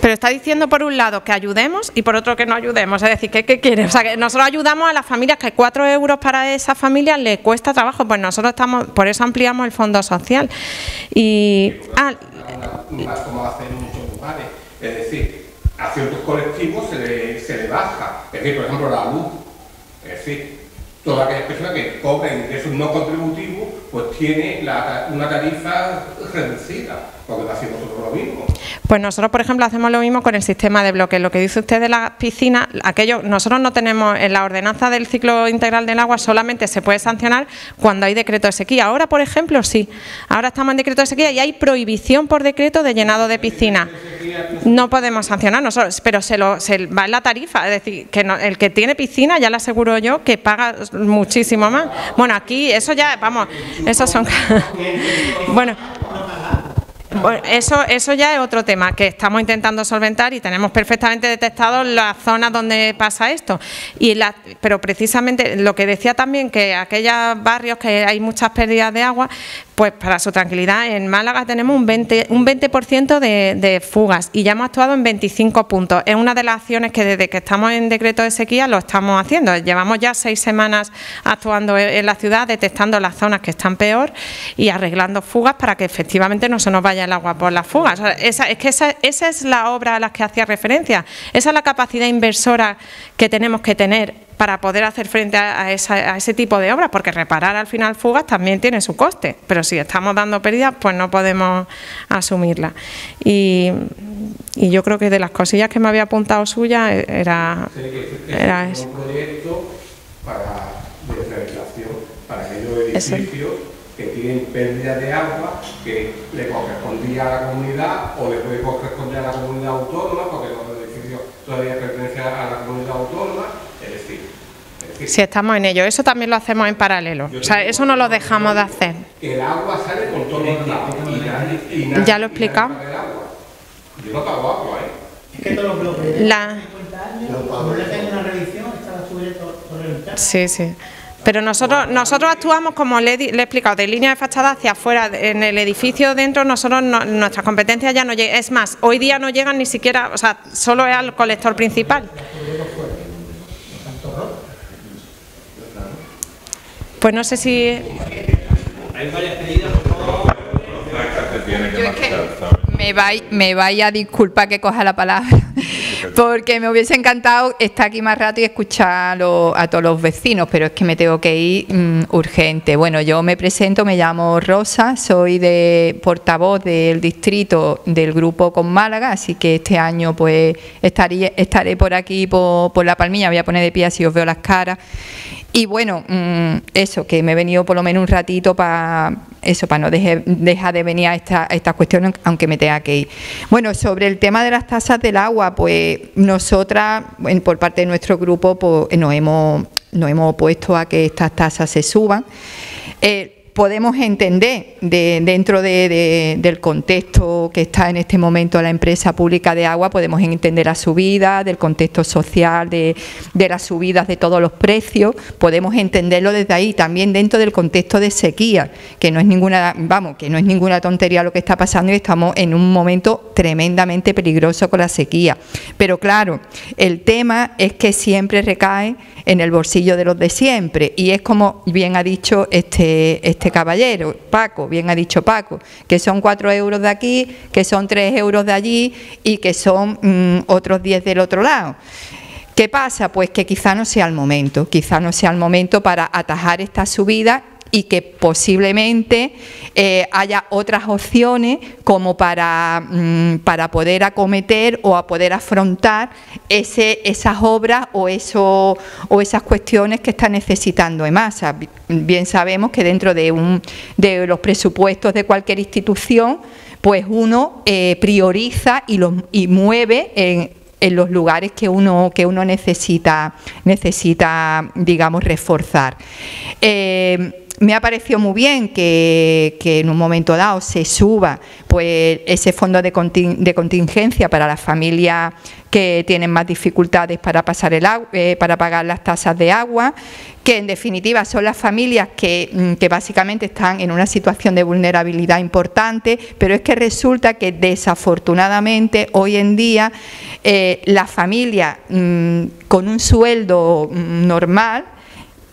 pero está diciendo por un lado que ayudemos y por otro que no ayudemos. Es decir, ¿qué, qué quiere? O sea, que nosotros ayudamos a las familias que cuatro euros para esas familias le cuesta trabajo. Pues nosotros estamos, por eso ampliamos el fondo social. Y. Ah, como hacen muchos lugares. Es decir, a ciertos colectivos se le, se le baja. Es decir, por ejemplo, la luz. Es decir, todas aquellas personas que cobran ingresos no contributivos, pues tiene una tarifa reducida porque hacemos nosotros lo mismo. Pues nosotros, por ejemplo, hacemos lo mismo con el sistema de bloque. Lo que dice usted de la piscina, aquello, nosotros no tenemos en la ordenanza del ciclo integral del agua, solamente se puede sancionar cuando hay decreto de sequía. Ahora, por ejemplo, sí. Ahora estamos en decreto de sequía y hay prohibición por decreto de llenado de piscina. No podemos sancionar nosotros, pero se, lo, se va en la tarifa. Es decir, que el que tiene piscina, ya le aseguro yo, que paga muchísimo más. Bueno, aquí eso ya, vamos, esos son... *laughs* bueno eso, eso ya es otro tema que estamos intentando solventar y tenemos perfectamente detectado las zonas donde pasa esto. Y la, pero precisamente lo que decía también, que aquellos barrios que hay muchas pérdidas de agua, pues para su tranquilidad, en Málaga tenemos un 20%, un 20 de, de fugas y ya hemos actuado en 25 puntos. Es una de las acciones que desde que estamos en decreto de sequía lo estamos haciendo. Llevamos ya seis semanas actuando en la ciudad, detectando las zonas que están peor y arreglando fugas para que efectivamente no se nos vaya el agua por las fugas. esa, es que esa, esa es la obra a la que hacía referencia. Esa es la capacidad inversora que tenemos que tener para poder hacer frente a, ese tipo de obras, porque reparar al final fugas también tiene su coste, pero si estamos dando pérdidas, pues no podemos asumirla. Y, yo creo que de las cosillas que me había apuntado suya era, era eso. Un proyecto para para aquellos edificios que tienen pérdida de agua que le correspondía a la comunidad o le puede corresponder a la comunidad autónoma, porque los edificios todavía pertenecen a la comunidad autónoma si estamos en ello, eso también lo hacemos en paralelo. O sea, eso no lo dejamos de hacer. El agua sale con todos lados. Ya lo he explicado. Yo no pago agua, ¿eh? Es que todos los bloques la... cuando le hacen una revisión, está sobre Sí, sí. Pero nosotros nosotros actuamos, como le, he explicado, de línea de fachada hacia afuera. En el edificio dentro, nosotros nuestras competencias ya no llegan. Es más, hoy día no llegan ni siquiera, o sea, solo es al colector principal. Pues no sé si... Yo es que me vais, me vaya a disculpar que coja la palabra, *laughs* porque me hubiese encantado estar aquí más rato y escuchar a, todos los vecinos, pero es que me tengo que ir mm, urgente. Bueno, yo me presento, me llamo Rosa, soy de portavoz del distrito del grupo con Málaga, así que este año pues estaré, estaré por aquí, por, por La Palmilla, voy a poner de pie así os veo las caras. Y bueno, mm, eso, que me he venido por lo menos un ratito para eso, para no dejar de venir a esta, estas cuestiones, aunque me tenga que ir. Bueno, sobre el tema de las tasas del agua, pues nosotras, por parte de nuestro grupo, pues nos hemos, nos hemos opuesto a que estas tasas se suban. Eh, podemos entender dentro del contexto que está en este momento la empresa pública de agua, podemos entender la subida, del contexto social, de, las subidas de todos los precios, podemos entenderlo desde ahí, también dentro del contexto de sequía, que no es ninguna, vamos, que no es ninguna tontería lo que está pasando y estamos en un momento tremendamente peligroso con la sequía. Pero claro, el tema es que siempre recae en el bolsillo de los de siempre. Y es como bien ha dicho este, este caballero, Paco, bien ha dicho Paco, que son cuatro euros de aquí, que son tres euros de allí y que son mm, otros diez del otro lado. ¿Qué pasa? Pues que quizá no sea el momento, quizá no sea el momento para atajar esta subida y que posiblemente eh, haya otras opciones como para, mm, para poder acometer o a poder afrontar ese, esas obras o, eso, o esas cuestiones que está necesitando EMASA. Bien sabemos que dentro de, un, de los presupuestos de cualquier institución, pues uno eh, prioriza y, los, y mueve en, los lugares que uno, que uno necesita, necesita, digamos, reforzar. Eh, me ha parecido muy bien que, en un momento dado se suba pues ese fondo de, contingencia para las familias que tienen más dificultades para pasar el eh, para pagar las tasas de agua, que en definitiva son las familias que, mm, que, básicamente están en una situación de vulnerabilidad importante, pero es que resulta que desafortunadamente hoy en día eh, las familias mm, con un sueldo mm, normal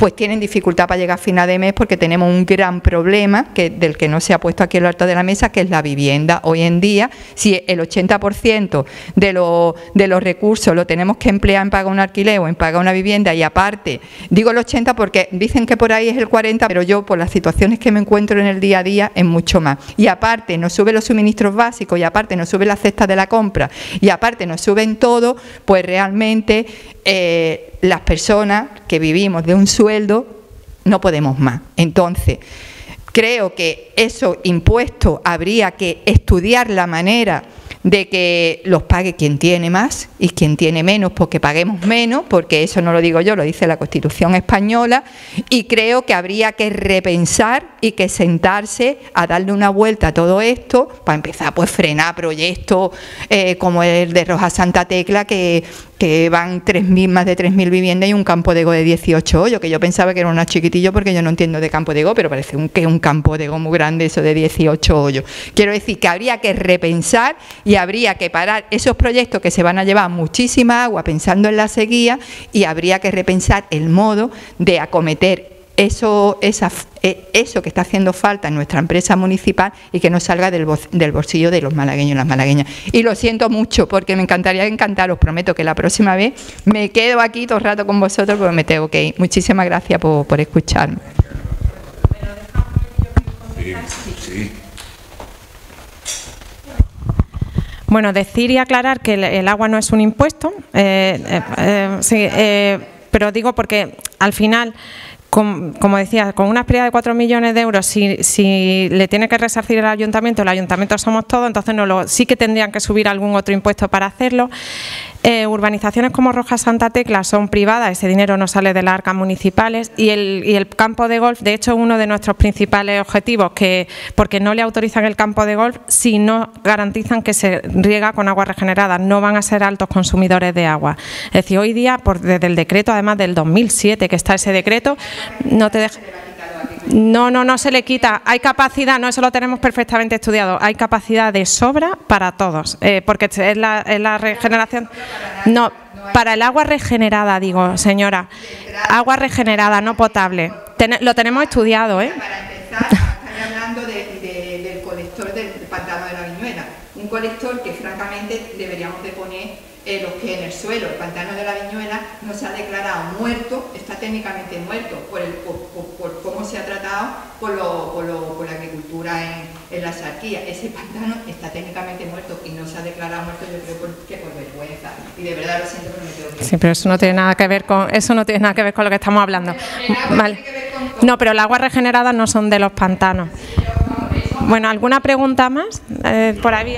pues tienen dificultad para llegar a final de mes porque tenemos un gran problema que, del que no se ha puesto aquí el alto de la mesa, que es la vivienda. Hoy en día, si el 80% de, lo, de los recursos lo tenemos que emplear en pagar un alquiler o en pagar una vivienda y aparte, digo el 80 porque dicen que por ahí es el 40, pero yo por las situaciones que me encuentro en el día a día es mucho más. Y aparte nos sube los suministros básicos y aparte nos sube la cesta de la compra y aparte nos suben todo, pues realmente eh, las personas que vivimos de un sueldo no podemos más. Entonces, creo que eso impuesto habría que estudiar la manera de que los pague quien tiene más y quien tiene menos, porque paguemos menos, porque eso no lo digo yo, lo dice la Constitución española, y creo que habría que repensar y que sentarse a darle una vuelta a todo esto, para empezar pues frenar proyectos eh, como el de Roja Santa Tecla, que, que van 3.000, más de 3.000 viviendas y un campo de go de 18 hoyos, que yo pensaba que era una chiquitillo porque yo no entiendo de campo de go, pero parece un, que un campo de go muy grande eso de 18 hoyos. Quiero decir que habría que repensar y habría que parar esos proyectos que se van a llevar muchísima agua pensando en la sequía y habría que repensar el modo de acometer eso, eh, eso que está haciendo falta en nuestra empresa municipal y que no salga del, bolsillo de los malagueños y las malagueñas. Y lo siento mucho porque me encantaría encantar, os prometo que la próxima vez me quedo aquí todo el rato con vosotros porque me tengo que ir. Muchísimas gracias por, por escucharme. Bueno, decir y aclarar que el, agua no es un impuesto, eh, eh, eh, pero digo porque al final como, decía, con una pérdida de 4 millones de euros, si, le tiene que resarcir el ayuntamiento, el ayuntamiento somos todos, entonces no lo, sí que tendrían que subir algún otro impuesto para hacerlo. Eh, urbanizaciones como Roja Santa Tecla son privadas, ese dinero no sale de las arcas municipales y el, campo de golf, de hecho, uno de nuestros principales objetivos, que porque no le autorizan el campo de golf si no garantizan que se riega con agua regenerada, no van a ser altos consumidores de agua. Es decir, hoy día, por, desde el decreto, además del 2007 que está ese decreto, no te deja... No, no, no se le quita. Hay capacidad, no, eso lo tenemos perfectamente estudiado. Hay capacidad de sobra para todos, eh, porque es la, es la regeneración. No, para el agua regenerada, digo, señora. Agua regenerada, no potable. lo tenemos estudiado, ¿eh? Para empezar, hablando del colector del pantano de la Viñuela. Un colector que, francamente, deberíamos de poner eh, los que en el suelo, el pantano de la Viñuela, se ha declarado muerto, está técnicamente muerto por, el, por, cómo se ha tratado por, lo, por, la agricultura en, en, la sarquía. Ese pantano está técnicamente muerto y no se ha declarado muerto, yo creo que por vergüenza. Y de verdad lo siento, pero me tengo que... Sí, pero eso no tiene nada que ver con, eso no tiene nada que ver con lo que estamos hablando. Vale. No, pero las aguas regeneradas no son de los pantanos. Bueno, ¿alguna pregunta más? Eh, por ahí,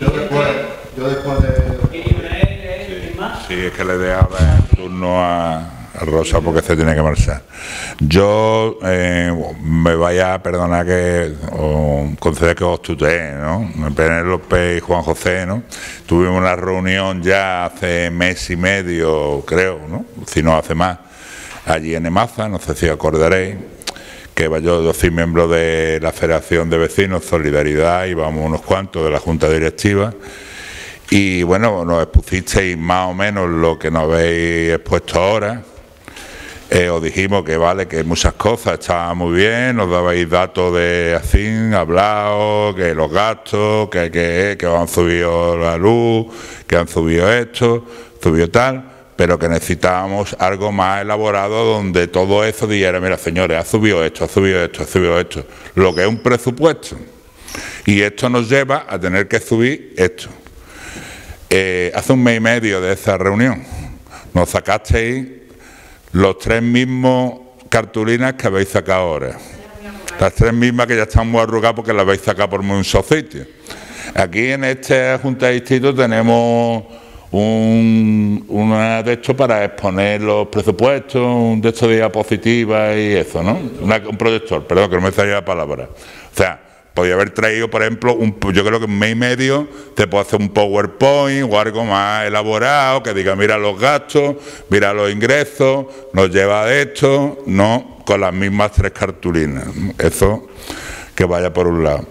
Yo después, yo después de Sí, es que le he dejado el turno a, Rosa porque se tiene que marchar. Yo eh, me vaya a perdonar que concede que os tutee, ¿no? Penélope y Juan José, ¿no? Tuvimos una reunión ya hace mes y medio, creo, ¿no? Si no hace más, allí en Emaza, no sé si acordaréis que yo, yo soy miembro de la Federación de Vecinos Solidaridad y vamos unos cuantos de la Junta Directiva y bueno, nos expusisteis más o menos lo que nos habéis expuesto ahora. Eh, os dijimos que vale, que muchas cosas estaban muy bien, nos dabais datos de así, hablado, que los gastos, que, que, que han subido la luz, que han subido esto, subido tal, pero que necesitábamos algo más elaborado donde todo eso dijera, mira señores, ha subido esto, ha subido esto, ha subido esto, lo que es un presupuesto. Y esto nos lleva a tener que subir esto. Eh, hace un mes y medio de esa reunión nos sacasteis los tres mismos cartulinas que habéis sacado ahora. Las tres mismas que ya están muy arrugadas porque las habéis sacado por muchos sitios. Aquí en esta Junta de Distrito tenemos un, una de esto para exponer los presupuestos, un de estos de diapositivas y eso, ¿no? un proyector, perdón, que no me salía la palabra. O sea, podría haber traído, por ejemplo, un, yo creo que un mes y medio te puedo hacer un PowerPoint o algo más elaborado que diga, mira los gastos, mira los ingresos, nos lleva de esto, no con las mismas tres cartulinas. Eso que vaya por un lado.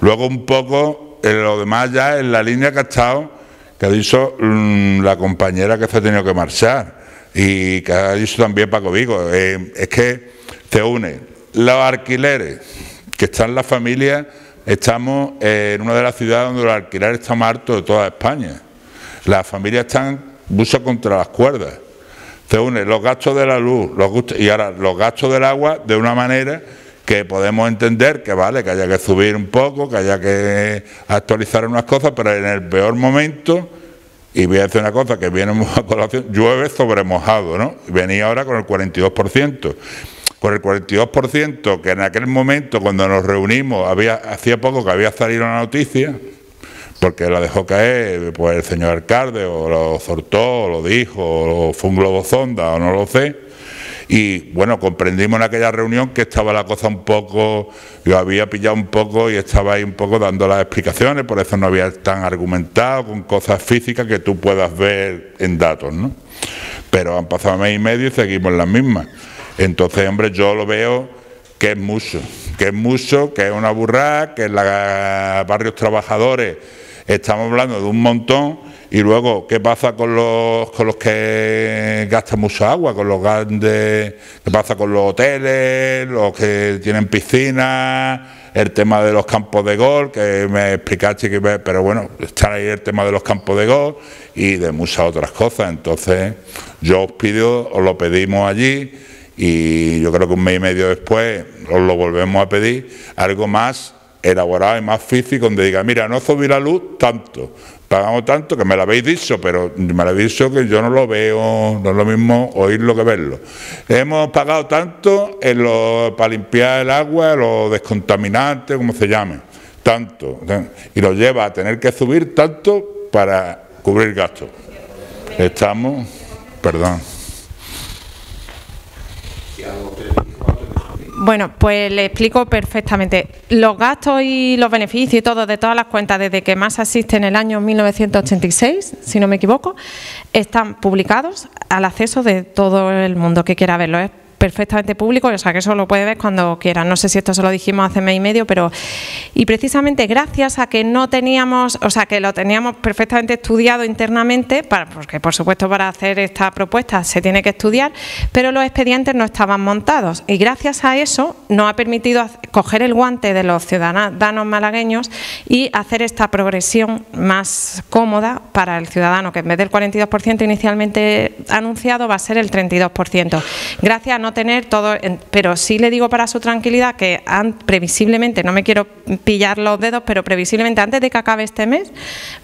Luego un poco, en lo demás ya en la línea que ha estado, que ha dicho mm, la compañera que se ha tenido que marchar y que ha dicho también Paco Vigo, eh, es que se une los alquileres que están las familias, estamos en una de las ciudades donde los alquileres están más altos de toda España. Las familias están mucho contra las cuerdas. Se une los gastos de la luz los, y ahora los gastos del agua de una manera que podemos entender que vale, que haya que subir un poco, que haya que actualizar unas cosas, pero en el peor momento, y voy a decir una cosa que viene *laughs* a colación, llueve sobre mojado, ¿no? Venía ahora con el 42%. Con el 42%, que en aquel momento cuando nos reunimos, había, hacía poco que había salido una noticia, porque la dejó caer pues el señor alcalde, o lo sortó, o lo dijo, o fue un globo zonda, o no lo sé y bueno, comprendimos en aquella reunión que estaba la cosa un poco, yo había pillado un poco y estaba ahí un poco dando las explicaciones, por eso no había tan argumentado con cosas físicas que tú puedas ver en datos, ¿no? Pero han pasado mes y medio y seguimos las mismas. Entonces, hombre, yo lo veo que es mucho, que es mucho, que es una burrada, que en los barrios trabajadores estamos hablando de un montón y luego, ¿qué pasa con los, con los que gastan mucha agua? Con los grandes, ¿qué pasa con los hoteles, los que tienen piscinas? El tema de los campos de gol, que me explicaste que, pero bueno, está ahí el tema de los campos de gol y de muchas otras cosas. Entonces, yo os pido, os lo pedimos allí y yo creo que un mes y medio después os lo volvemos a pedir, algo más elaborado y más físico, donde diga, mira, no subir la luz tanto, pagamos tanto, que me lo habéis dicho, pero me lo habéis dicho que yo no lo veo, no es lo mismo oírlo que verlo. Hemos pagado tanto en lo, para limpiar el agua, los descontaminantes, como se llame, tanto, y lo lleva a tener que subir tanto para cubrir gastos. Estamos, perdón. Bueno, pues le explico perfectamente. Los gastos y los beneficios y todo de todas las cuentas desde que más asiste en el año 1986, si no me equivoco, están publicados al acceso de todo el mundo que quiera verlo perfectamente público, o sea que eso lo puede ver cuando quiera. No sé si esto se lo dijimos hace mes y medio, pero y precisamente gracias a que no teníamos, o sea que lo teníamos perfectamente estudiado internamente, para, porque por supuesto para hacer esta propuesta se tiene que estudiar, pero los expedientes no estaban montados y gracias a eso nos ha permitido coger el guante de los ciudadanos malagueños y hacer esta progresión más cómoda para el ciudadano, que en vez del 42% inicialmente anunciado va a ser el 32%. Gracias a tener todo, pero sí le digo para su tranquilidad que previsiblemente, no me quiero pillar los dedos, pero previsiblemente antes de que acabe este mes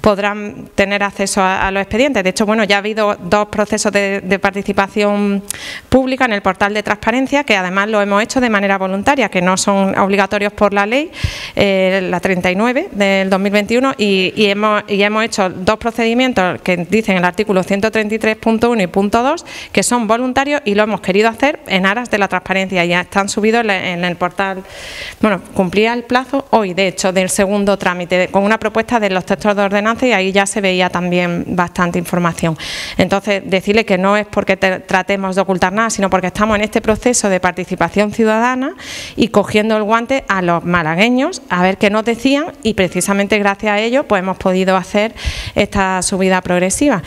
podrán tener acceso a, los expedientes. De hecho, bueno, ya ha habido dos procesos de, participación pública en el portal de transparencia que además lo hemos hecho de manera voluntaria, que no son obligatorios por la ley, eh, la 39 del 2021, y, y, hemos, y hemos hecho dos procedimientos que dicen el artículo 133.1 y punto 2, que son voluntarios y lo hemos querido hacer en aras de la transparencia. Ya están subidos en el portal. Bueno, cumplía el plazo hoy, de hecho, del segundo trámite, con una propuesta de los textos de ordenanza y ahí ya se veía también bastante información. Entonces, decirle que no es porque tratemos de ocultar nada, sino porque estamos en este proceso de participación ciudadana y cogiendo el guante a los malagueños a ver qué nos decían y precisamente gracias a ello pues hemos podido hacer esta subida progresiva.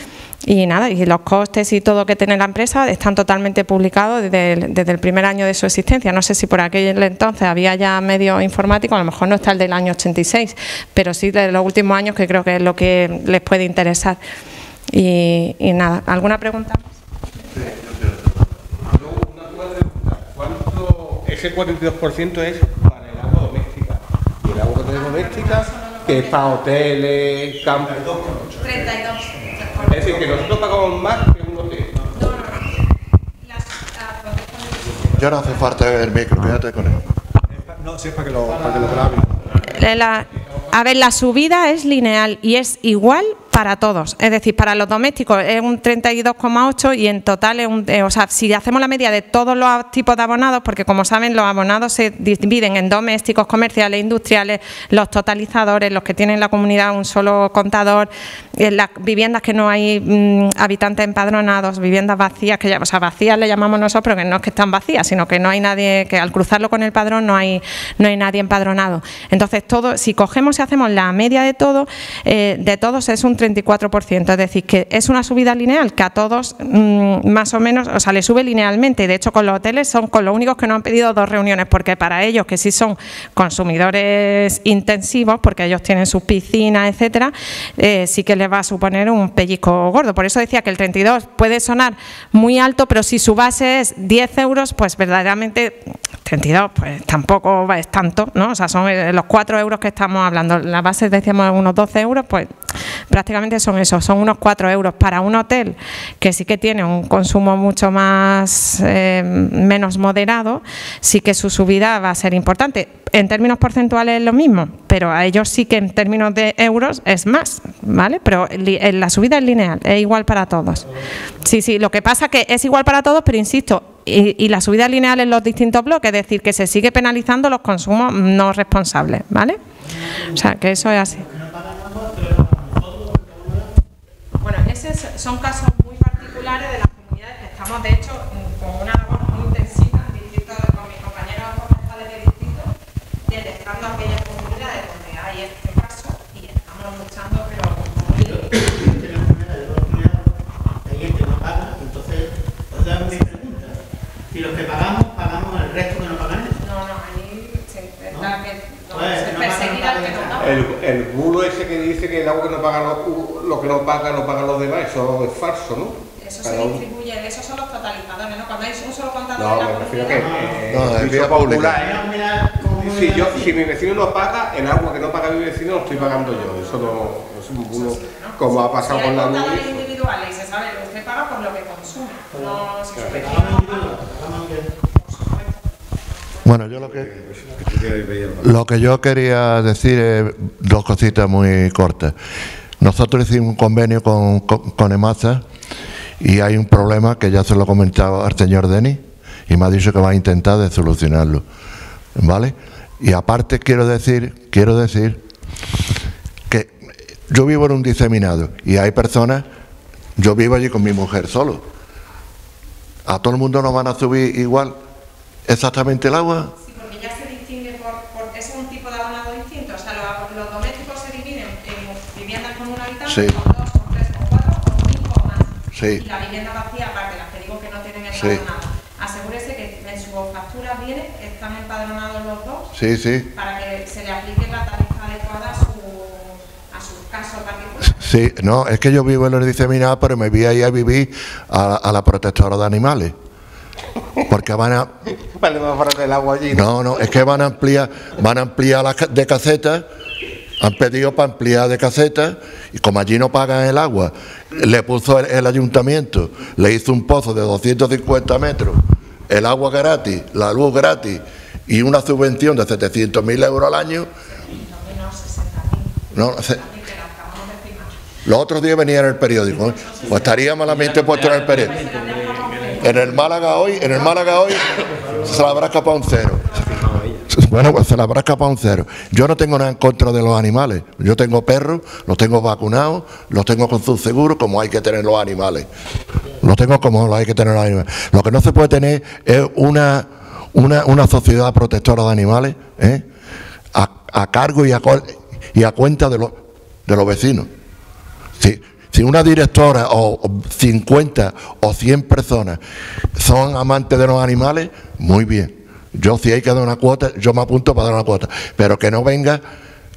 Y nada, y los costes y todo que tiene la empresa están totalmente publicados desde el, desde el primer año de su existencia. No sé si por aquel entonces había ya medio informático, a lo mejor no está el del año 86, pero sí de los últimos años que creo que es lo que les puede interesar. Y, y nada, ¿alguna pregunta? ¿Cuánto ese 42% es para el agua doméstica? Y el agua doméstica que es para hoteles, campos... 32. 32. Es decir, que nosotros pagamos más que un hotel. Ya no hace falta el micro, quédate con él. No, sí, es para que lo, para que lo graben. La- a ver, la subida es lineal y es igual para todos. Es decir, para los domésticos es un 32,8 y en total es un. eh, o sea, si hacemos la media de todos los tipos de abonados, porque como saben, los abonados se dividen en domésticos, comerciales, industriales, los totalizadores, los que tienen en la comunidad un solo contador, en las viviendas que no hay mm, habitantes empadronados, viviendas vacías, que ya, o sea, vacías le llamamos nosotros, pero que no es que están vacías, sino que no hay nadie, que al cruzarlo con el padrón no hay, no hay nadie empadronado. Entonces, todo, si cogemos y hacemos la media de todo, eh, de todos es un 34%, es decir, que es una subida lineal que a todos mm, más o menos, o sea, le sube linealmente. De hecho, con los hoteles son con los únicos que no han pedido dos reuniones, porque para ellos, que sí son consumidores intensivos, porque ellos tienen sus piscinas, etcétera, eh, sí que les va a suponer un pellizco gordo. Por eso decía que el 32 puede sonar muy alto, pero si su base es 10 euros, pues verdaderamente 32, pues tampoco es tanto, ¿no? O sea, son eh, los 4 euros que estamos hablando. La base decíamos unos 12 euros, pues prácticamente son esos, son unos 4 euros para un hotel que sí que tiene un consumo mucho más eh, menos moderado, sí que su subida va a ser importante. En términos porcentuales es lo mismo, pero a ellos sí que en términos de euros es más, ¿vale? Pero eh, la subida es lineal, es igual para todos. Sí, sí, lo que pasa que es igual para todos, pero insisto, y, y la subida lineal en los distintos bloques, es decir, que se sigue penalizando los consumos no responsables, ¿vale? O sea, que eso es así. Bueno, esos son casos muy particulares de las comunidades que estamos, de hecho, con una labor muy intensiva en distrito, con mis compañeros concejales de distrito, detectando aquellas comunidades donde hay este caso y estamos luchando, pero muy... Hay gente que no paga, entonces, os dan mi pregunta. Si los que pagamos, pagamos el resto que no pagan. No, no, ahí se intenta que no, Pues, se no perseguir pagan, al que no pagan. paga. El, el bulo ese que dice que el agua que no paga lo, lo que no paga, no pagan los demás, eso es falso, ¿no? Eso Cada se uno- distribuye, esos son los totalizadores, ¿no? Cuando hay un solo contador No, de la me refiero que. eh, No, vía pública. popular, ¿eh? Si, yo, si mi vecino no paga, el agua que no paga mi vecino lo estoy pagando yo. Eso no es un bulo, como ha pasado si con la luz. individuales se sabe usted paga por lo que consume, no si su vecino Bueno, yo lo que, lo que yo quería decir es dos cositas muy cortas. Nosotros hicimos un convenio con, con, EMASA y hay un problema que ya se lo he comentado al señor Denis y me ha dicho que va a intentar de solucionarlo. ¿Vale? Y aparte quiero decir, quiero decir que yo vivo en un diseminado y hay personas, yo vivo allí con mi mujer solo. A todo el mundo nos van a subir igual exactamente el agua. Sí, porque ya se distingue por, es un tipo de abonado distinto. O sea, los, los domésticos se dividen en viviendas con un habitante, Sí. con dos, con tres, con cuatro, con cinco o más. Sí. Y la vivienda vacía, aparte, las que digo que no tienen Sí. empadronado. Asegúrese que en su factura viene, están empadronados los dos Sí, sí. para que se le aplique la tarifa adecuada a su, a su caso particular. Sí, no, es que yo vivo en el diseminado, pero me voy ahí a vivir a, a la protectora de animales. Porque van a. El agua allí. No, no, es que van a ampliar, van a ampliar las de casetas, han pedido para ampliar de casetas, y como allí no pagan el agua, le puso el, el ayuntamiento, le hizo un pozo de 250 metros, el agua gratis, la luz gratis, y una subvención de 700.000 euros al año. No, los otros días venía en el periódico, ¿eh? pues estaría malamente puesto en el periódico. En el Málaga hoy, en el Málaga hoy se le habrá escapado un cero. Bueno, pues se le habrá escapado un cero. Yo no tengo nada en contra de los animales. Yo tengo perros, los tengo vacunados, los tengo con su seguro, como hay que tener los animales. Los tengo como los hay que tener los animales. Lo que no se puede tener es una, una, una sociedad protectora de animales ¿eh? a, a cargo y a, a cuenta de, los de los vecinos. Si, si una directora o o 50 o 100 personas son amantes de los animales, muy bien. Yo si hay que dar una cuota, yo me apunto para dar una cuota. Pero que no venga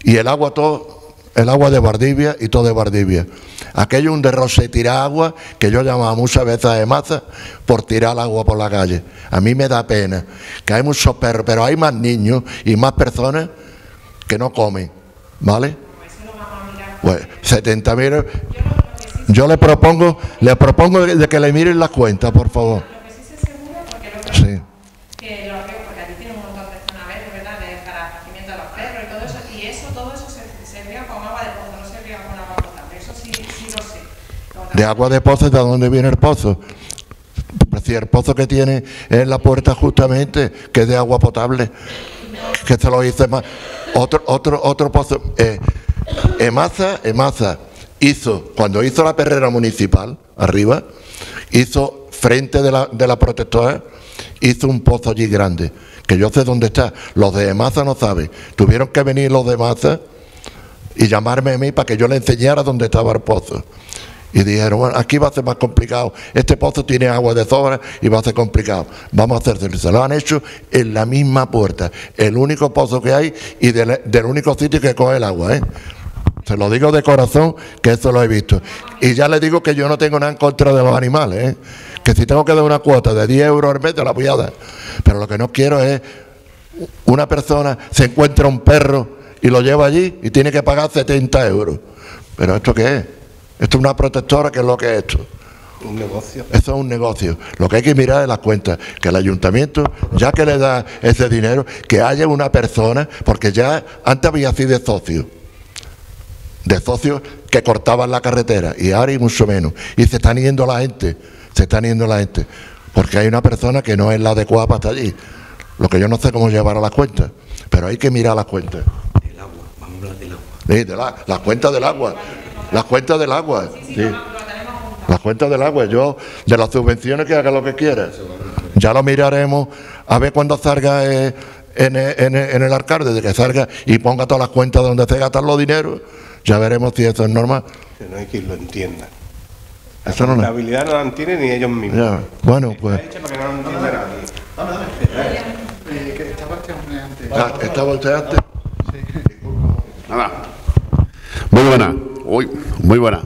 y el agua todo el agua de Valdivia y todo de Valdivia. Aquello un derroche tirar agua que yo llamaba muchas veces a maza por tirar agua por la calle. A mí me da pena que hay muchos perros, pero hay más niños y más personas que no comen, ¿vale? Pues 70 mil. Yo le propongo, le propongo de que le miren las cuentas, por favor. Sí. de agua de pozo, ¿de dónde viene el pozo? Pues si el pozo que tiene en la puerta justamente, que es de agua potable, que se lo hice más. Otro, otro, otro pozo. Eh, Emaza, Emaza hizo, cuando hizo la perrera municipal, arriba, hizo frente de la, de la protectora, hizo un pozo allí grande, que yo sé dónde está. Los de Emaza no saben. Tuvieron que venir los de Emaza y llamarme a mí para que yo le enseñara dónde estaba el pozo. Y dijeron, bueno, aquí va a ser más complicado. Este pozo tiene agua de sobra y va a ser complicado. Vamos a hacer Se lo han hecho en la misma puerta. El único pozo que hay y del, único sitio que coge el agua. ¿eh? Se lo digo de corazón que eso lo he visto. Y ya le digo que yo no tengo nada en contra de los animales. ¿eh? Que si tengo que dar una cuota de 10 euros al mes, te la voy a dar. Pero lo que no quiero es una persona se encuentra un perro y lo lleva allí y tiene que pagar 70 euros. ¿Pero esto qué es? Esto es una protectora, ¿qué es lo que es esto? Un negocio. Esto es un negocio. Lo que hay que mirar es las cuentas. Que el ayuntamiento, ya que le da ese dinero, que haya una persona, porque ya antes había así de socios. De socios que cortaban la carretera. Y ahora hay mucho menos. Y se están yendo la gente. Se están yendo la gente. Porque hay una persona que no es la adecuada para estar allí. Lo que yo no sé cómo llevar a las cuentas. Pero hay que mirar las cuentas. El agua. Vamos a hablar del agua. Sí, de la, las cuentas del agua. Las cuentas del agua. Sí. Las cuentas del agua. Yo, de las subvenciones, que haga lo que quiera. Ya lo miraremos a ver cuando salga eh, en, el alcalde, de que salga y ponga todas las cuentas donde se gastan los dineros. Ya veremos si eso es normal. Que no hay quien lo entienda. La habilidad no la entienden ni ellos mismos. Bueno, pues. ¿Está volteante? Sí. Nada. Muy buena. Uy, muy buena.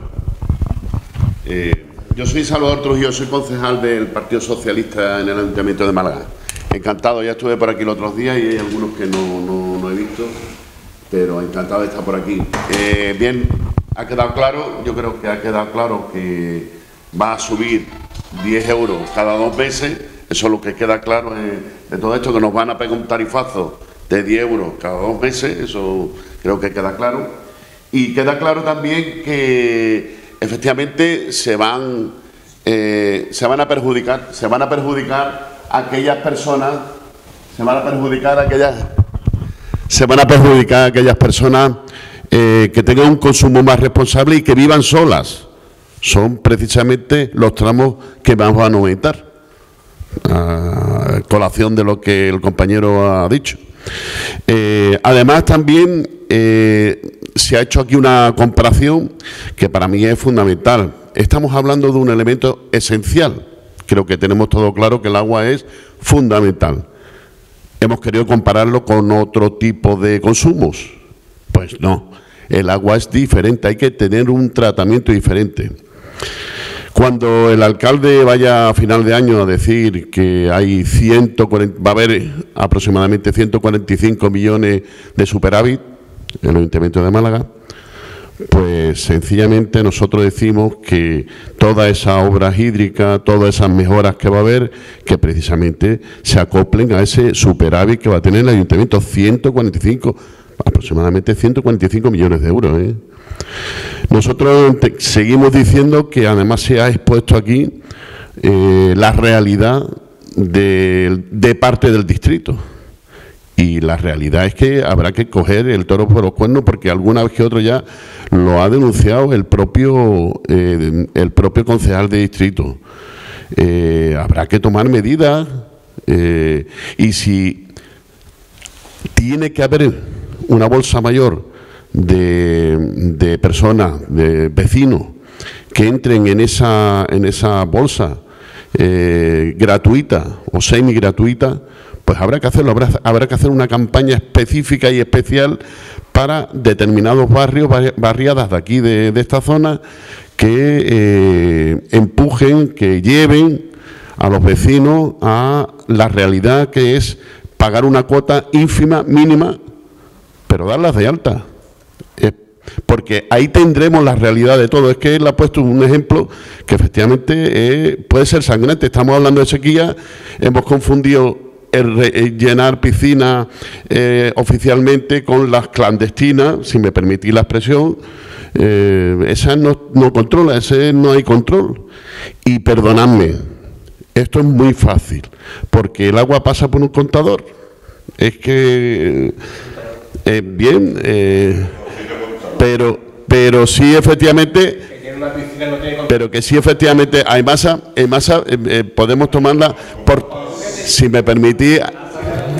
Eh, yo soy Salvador Trujillo, soy concejal del Partido Socialista en el Ayuntamiento de Málaga. Encantado, ya estuve por aquí los otros días y hay algunos que no, he visto, pero encantado de estar por aquí. Eh, bien, ha quedado claro, yo creo que ha quedado claro que va a subir 10 euros cada dos meses, eso es lo que queda claro de todo esto, que nos van a pegar un tarifazo de 10 euros cada dos meses, eso creo que queda claro. Y queda claro también que efectivamente se van, eh, se van a perjudicar, se van a perjudicar aquellas personas, se van a perjudicar aquellas, se van a perjudicar aquellas personas eh, que tengan un consumo más responsable y que vivan solas. Son precisamente los tramos que vamos a aumentar. A colación de lo que el compañero ha dicho. Eh, además, también se ha hecho aquí una comparación que para mí es fundamental. Estamos hablando de un elemento esencial. Creo que tenemos todo claro que el agua es fundamental. Hemos querido compararlo con otro tipo de consumos. Pues no, el agua es diferente, hay que tener un tratamiento diferente. Cuando el alcalde vaya a final de año a decir que hay 140, va a haber aproximadamente 145 millones de superávit, el Ayuntamiento de Málaga, pues sencillamente nosotros decimos que toda esa obra hídrica, todas esas mejoras que va a haber, que precisamente se acoplen a ese superávit que va a tener el ayuntamiento, 145, aproximadamente 145 millones de euros. ¿eh? Nosotros seguimos diciendo que además se ha expuesto aquí eh, la realidad de parte del distrito. Y la realidad es que habrá que coger el toro por los cuernos porque alguna vez que otro ya lo ha denunciado el propio, eh, el propio concejal de distrito. Eh, habrá que tomar medidas eh, y si tiene que haber una bolsa mayor de, de personas, de vecinos, que entren en esa, en esa bolsa gratuita o semi gratuita, pues habrá que hacerlo, habrá, habrá que hacer una campaña específica y especial para determinados barrios, barriadas de aquí, de, esta zona, que eh, empujen, que lleven a los vecinos a la realidad que es pagar una cuota ínfima, mínima, pero darlas de alta. porque ahí tendremos la realidad de todo. Es que él ha puesto un ejemplo que efectivamente eh, puede ser sangrante. Estamos hablando de sequía, hemos confundido llenar piscinas eh, oficialmente con las clandestinas, si me permitís la expresión. Eh, esa no, no controla, ese no hay control. Y perdonadme, esto es muy fácil, porque el agua pasa por un contador. Es que, eh, bien, eh, pero, pero sí efectivamente, pero que sí efectivamente hay masa, hay masa eh, podemos tomarla por, si me permití,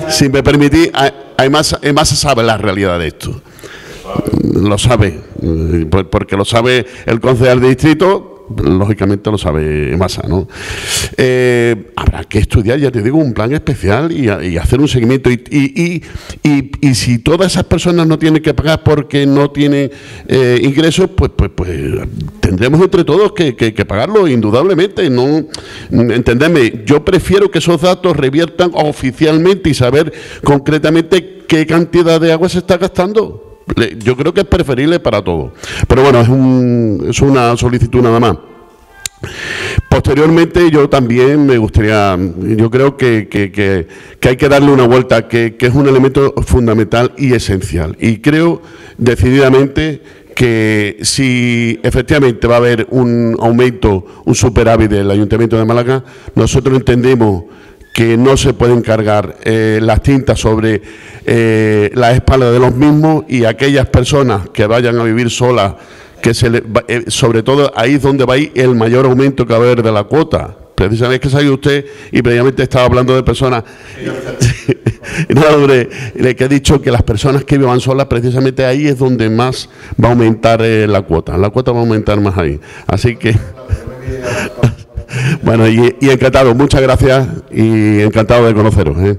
si me permití, hay masa, hay masa sabe la realidad de esto. Lo sabe, porque lo sabe el concejal de distrito, lógicamente lo sabe Masa, ¿no? Eh, habrá que estudiar, ya te digo, un plan especial y, hacer un seguimiento. Y, y, si todas esas personas no tienen que pagar porque no tienen eh, ingresos, pues, pues, pues tendremos entre todos que, pagarlo, indudablemente. No, entendedme, yo prefiero que esos datos reviertan oficialmente y saber concretamente qué cantidad de agua se está gastando. Yo creo que es preferible para todos. Pero bueno, es, un, es una solicitud nada más. Posteriormente yo también me gustaría, yo creo que, que, hay que darle una vuelta, que, es un elemento fundamental y esencial. Y creo decididamente que si efectivamente va a haber un aumento, un superávit del Ayuntamiento de Málaga, nosotros entendemos que no se pueden cargar eh, las tintas sobre eh, la espalda de los mismos y aquellas personas que vayan a vivir solas, que se eh, sobre todo ahí es donde va a ir el mayor aumento que va a haber de la cuota. Precisamente que salió usted y previamente estaba hablando de personas. *laughs* no, hombre, le que he dicho que las personas que vivan solas, precisamente ahí es donde más va a aumentar la cuota. La cuota va a aumentar más ahí. Así que. *laughs* Bueno, y, encantado, muchas gracias y encantado de conoceros. ¿eh?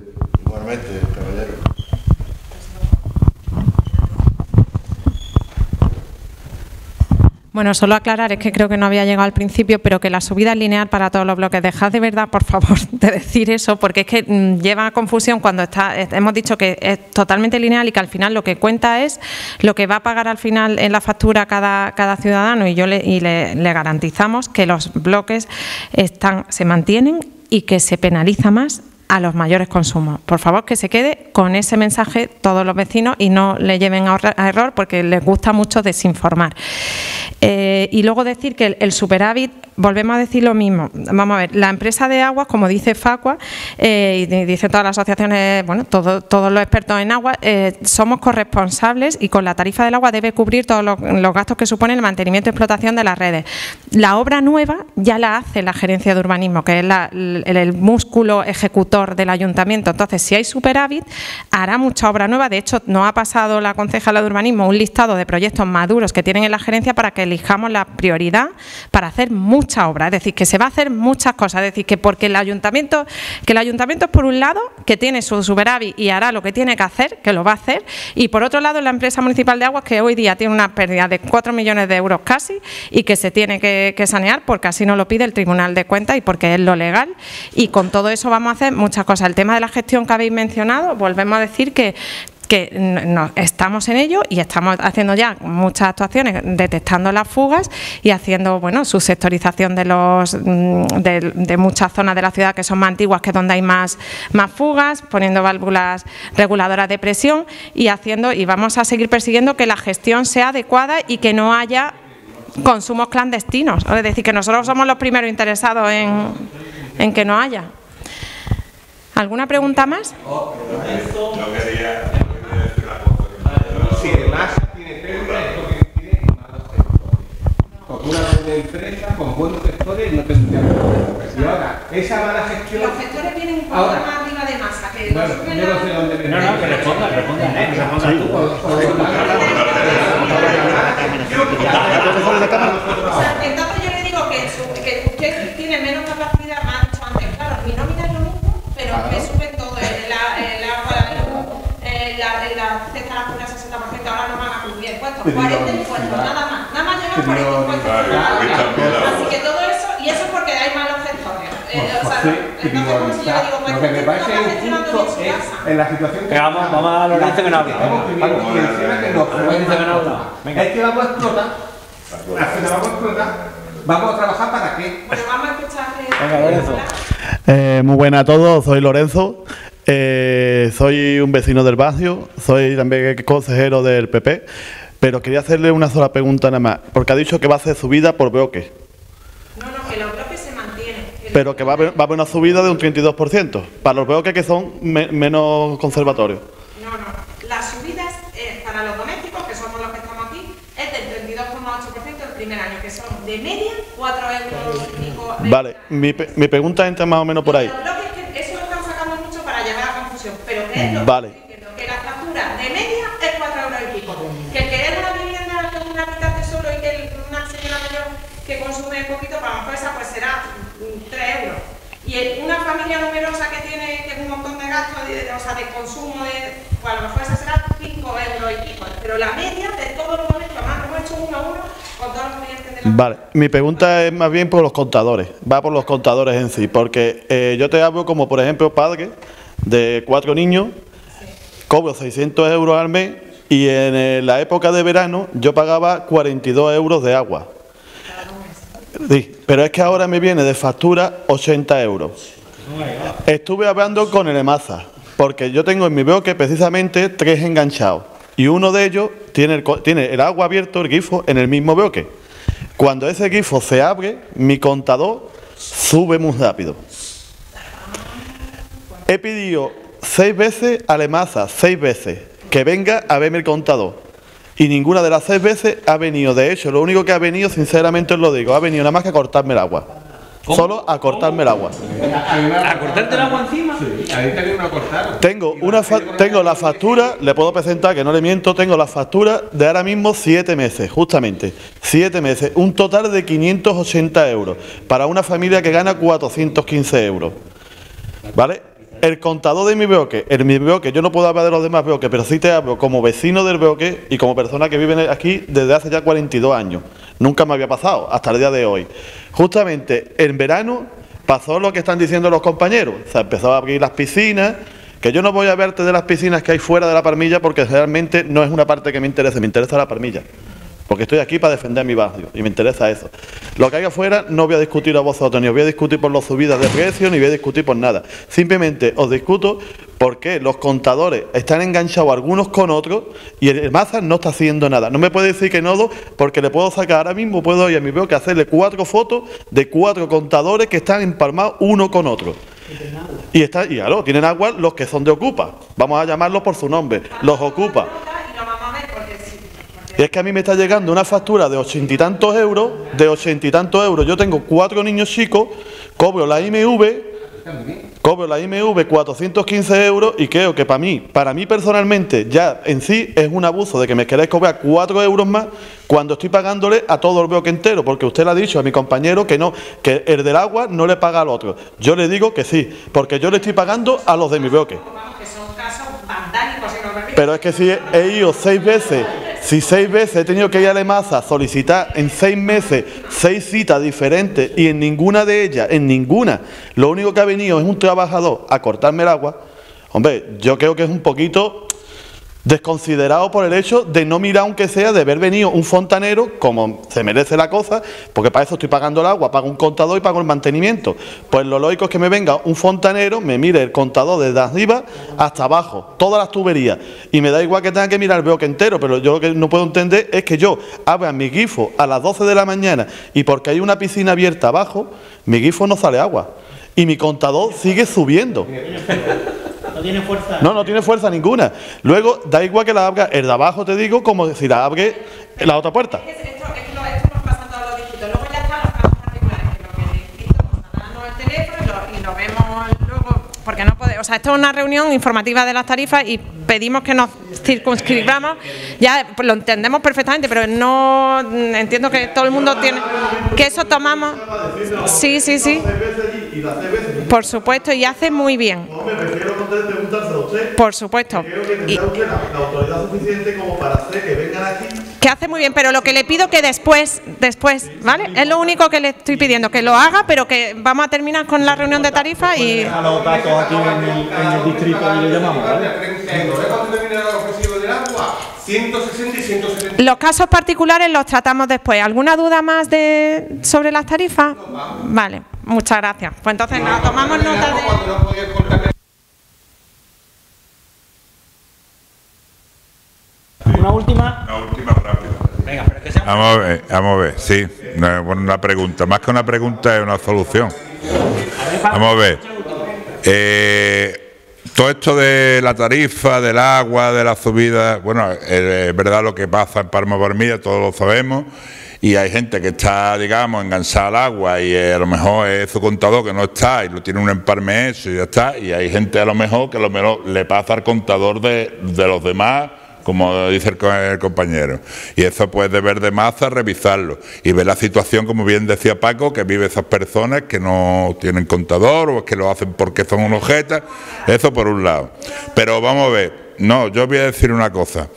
Bueno, solo aclarar, es que creo que no había llegado al principio, pero que la subida es lineal para todos los bloques. Dejad de verdad, por favor, *laughs* de decir eso, porque es que mm, lleva confusión cuando está, hemos dicho que es totalmente lineal y que al final lo que cuenta es lo que va a pagar al final en la factura cada, ciudadano y yo le, y le garantizamos que los bloques están, se mantienen y que se penaliza más a los mayores consumos. Por favor, que se quede con ese mensaje todos los vecinos y no le lleven a, error porque les gusta mucho desinformar. Eh, y luego decir que el, superávit, volvemos a decir lo mismo. Vamos a ver, la empresa de aguas, como dice Facua, eh, y dicen todas las asociaciones, bueno, todos los expertos en agua, eh, somos corresponsables y con la tarifa del agua debe cubrir todos los, gastos que supone el mantenimiento y explotación de las redes. La obra nueva ya la hace la gerencia de urbanismo, que es el músculo ejecutor del ayuntamiento. Entonces, si hay superávit, hará mucha obra nueva. De hecho, no ha pasado la concejala de urbanismo un listado de proyectos maduros que tienen en la gerencia para que elijamos la prioridad para hacer mucha obra. Es decir, que se va a hacer muchas cosas. Es decir, que porque el ayuntamiento, que el ayuntamiento es por un lado, que tiene su superávit y hará lo que tiene que hacer, que lo va a hacer, y por otro lado la empresa municipal de aguas que hoy día tiene una pérdida de 4 millones de euros casi y que se tiene que, que sanear porque así no lo pide el Tribunal de Cuentas y porque es lo legal. Y con todo eso vamos a hacer muchas cosas. El tema de la gestión que habéis mencionado, volvemos a decir que no, estamos en ello y estamos haciendo ya muchas actuaciones detectando las fugas y haciendo bueno su sectorización de los mm, de, muchas zonas de la ciudad que son más antiguas que donde hay más fugas poniendo válvulas reguladoras de presión y haciendo y vamos a seguir persiguiendo que la gestión sea adecuada y que no haya consumos clandestinos es decir que nosotros somos los primeros interesados en que no haya ¿Alguna pregunta más? Si el masa tiene pérdida, es porque tiene malos gestores. Porque una empresa con buenos gestores no tendría Y ahora, esa mala gestión. Los gestores vienen un poco más arriba de masa. Que bueno, yo no sé dónde. No, no, que responda, responda, eh, responda tú. Entonces yo le digo que usted la cesta la cura 60%, ahora no 40 impuestos, nada más. Nada más llevan 40 impuestos. Así que todo eso, y eso es porque hay malos gestores. Eh, o sea, entonces, como si yo digo, pues Lo que me parece injusto es en la situación que Vamos, vamos a Lorenzo que no habla. nos. Es que vamos a explotar. Al final vamos a explotar. Vamos a trabajar para qué. Bueno, vamos a escuchar. eh, Venga, Lorenzo. Eh, muy buenas a todos, soy Lorenzo, eh, soy un vecino del barrio, soy también consejero del PP, pero quería hacerle una sola pregunta nada más, porque ha dicho que va a hacer subida por bloque, No, no, que los bloques se mantienen. que pero que va a haber, va a haber una subida de un 32%, para los bloques que son me- menos conservatorios. No, no. Las subidas eh, para los domésticos, que somos los que estamos aquí, es del 32,8% el primer año, que son de media 4 euros. Vale, mi, mi pregunta entra más o menos por ahí. Los bloques, que eso lo están sacando mucho para llevar a Vale. que estoy diciendo, que la factura de media es 4 euros y pico. Que el que es una vivienda con una habitante solo y que una señora mayor que consume poquito, para lo mejor esa pues será 3 euros. Y una familia numerosa que tiene que un montón de gastos, de- o sea, de consumo, de, pues a lo mejor esa será 5 euros y pico. Pero la media de todos los momentos, además, lo hemos hecho uno a uno con todos los clientes de la Vale, mi pregunta es más bien por los contadores, va por los contadores en sí, porque eh, yo te hablo como, por ejemplo, padre de cuatro niños, cobro 600 euros al mes y en eh, la época de verano yo pagaba 42 euros de agua. Pero es que ahora me viene de factura 80 euros. Estuve hablando con el EMAZA, porque yo tengo en mi bloque precisamente tres enganchados. Y uno de ellos tiene el, tiene el agua abierto, el grifo, en el mismo bloque. Cuando ese grifo se abre, mi contador sube muy rápido. He pedido seis veces al EMAZA, seis veces, que venga a verme el contador. Y ninguna de las seis veces ha venido. De hecho, lo único que ha venido, sinceramente os lo digo, ha venido nada más que a cortarme el agua. Solo a cortarme el agua. ¿A cortarte el agua encima? Sí, ahí tenía una cortada. Tengo, una fa- tengo la factura, le puedo presentar, que no le miento, tengo la factura de ahora mismo siete meses, justamente. Siete meses, un total de 580 euros, para una familia que gana 415 euros. ¿Vale? El contador de mi bloque, en mi bloque, yo no puedo hablar de los demás bloques, pero sí te hablo como vecino del bloque y como persona que vive aquí desde hace ya 42 años. Nunca me había pasado, hasta el día de hoy. Justamente en verano pasó lo que están diciendo los compañeros. Se empezó a abrir las piscinas, que yo no voy a verte de las piscinas que hay fuera de la parmilla porque realmente no es una parte que me interese, me interesa la parmilla. Porque estoy aquí para defender mi barrio y me interesa eso. Lo que hay afuera no voy a discutir a vosotros, ni os voy a discutir por las subidas de precios, ni voy a discutir por nada. Simplemente os discuto porque los contadores están enganchados algunos con otros y el Maza no está haciendo nada. No me puede decir que no, porque le puedo sacar ahora mismo, puedo ir a mi veo que hacerle cuatro fotos de cuatro contadores que están empalmados uno con otro. Y, está, y claro, tienen agua los que son de Ocupa. Vamos a llamarlos por su nombre, los Ocupa. Y lo vamos a ver porque sí. Y es que a mí me está llegando una factura de ochenta y tantos euros, de ochenta y tantos euros. Yo tengo cuatro niños chicos, cobro la IMV, cobro la IMV 415 euros y creo que para mí, para mí personalmente, ya en sí es un abuso de que me queráis cobrar cuatro euros más cuando estoy pagándole a todo el bloque entero, porque usted le ha dicho a mi compañero que no, que el del agua no le paga al otro. Yo le digo que sí, porque yo le estoy pagando a los de mi bloque. Pero es que si he ido seis veces, si seis veces he tenido que ir a la EMAZA a solicitar en seis meses seis citas diferentes y en ninguna de ellas, en ninguna, lo único que ha venido es un trabajador a cortarme el agua, hombre, yo creo que es un poquito desconsiderado por el hecho de no mirar aunque sea de haber venido un fontanero como se merece la cosa, porque para eso estoy pagando el agua, pago un contador y pago el mantenimiento. Pues lo lógico es que me venga un fontanero, me mire el contador desde arriba hasta abajo, todas las tuberías, y me da igual que tenga que mirar el bloque entero, pero yo lo que no puedo entender es que yo abra mi grifo a las 12 de la mañana y porque hay una piscina abierta abajo, mi grifo no sale agua. Y mi contador sigue subiendo. No tiene fuerza. No, no tiene fuerza ninguna. Luego, da igual que la abra el de abajo, te digo, como si la abre la otra puerta. Es que esto, es que lo- esto nos pasa en todos los distritos. Luego ya están los casos particulares, que lo que el distrito nos está dando el teléfono y lo, y lo vemos luego. Sea, esto es una reunión informativa de las tarifas y pedimos que nos circunscribamos. Ya lo entendemos perfectamente, pero no mm, entiendo que todo el mundo tiene. Que eso tomamos. Sí, sí, sí. Por supuesto, y hace muy bien. Por supuesto. Y- que hace muy bien, pero lo que le pido que después, después, ¿vale? Es lo único que le estoy pidiendo, que lo haga, pero que vamos a terminar con la reunión de tarifa y... los datos aquí en el, en el distrito y le llamamos, ¿vale? Los casos particulares los tratamos después. ¿Alguna duda más de sobre las tarifas? Vale, muchas gracias. Pues entonces nada, tomamos nota de... Una última. Una última rápida. Venga, pero que sea... Vamos a ver, vamos a ver, sí, una, pregunta, más que una pregunta es una solución. Vamos a ver, eh, todo esto de la tarifa, del agua, de la subida, bueno, es verdad lo que pasa en Palma Barmilla, todos lo sabemos, y hay gente que está, digamos, enganchada al agua y eh, a lo mejor es su contador que no está y lo tiene un emparme eso y ya está, y hay gente a lo mejor que a lo mejor le pasa al contador de, de los demás como dice el, co- el compañero. Y eso pues deber de masa revisarlo y ver la situación, como bien decía Paco, que vive esas personas que no tienen contador o que lo hacen porque son un objeto. Eso por un lado. Pero vamos a ver, no, yo voy a decir una cosa.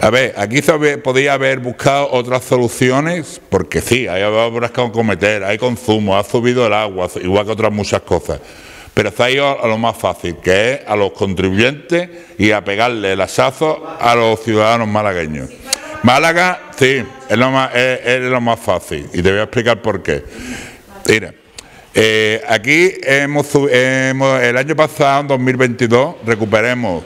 A ver, aquí se podía haber buscado otras soluciones, porque sí, hay obras que cometer, hay consumo, ha subido el agua, igual que otras muchas cosas. Pero ha ido a lo más fácil, que es a los contribuyentes y a pegarle el asazo a los ciudadanos malagueños. Málaga, sí, es lo más, es, lo más fácil, y te voy a explicar por qué. Mira, eh, aquí hemos, hemos- el año pasado, en 2022, recuperemos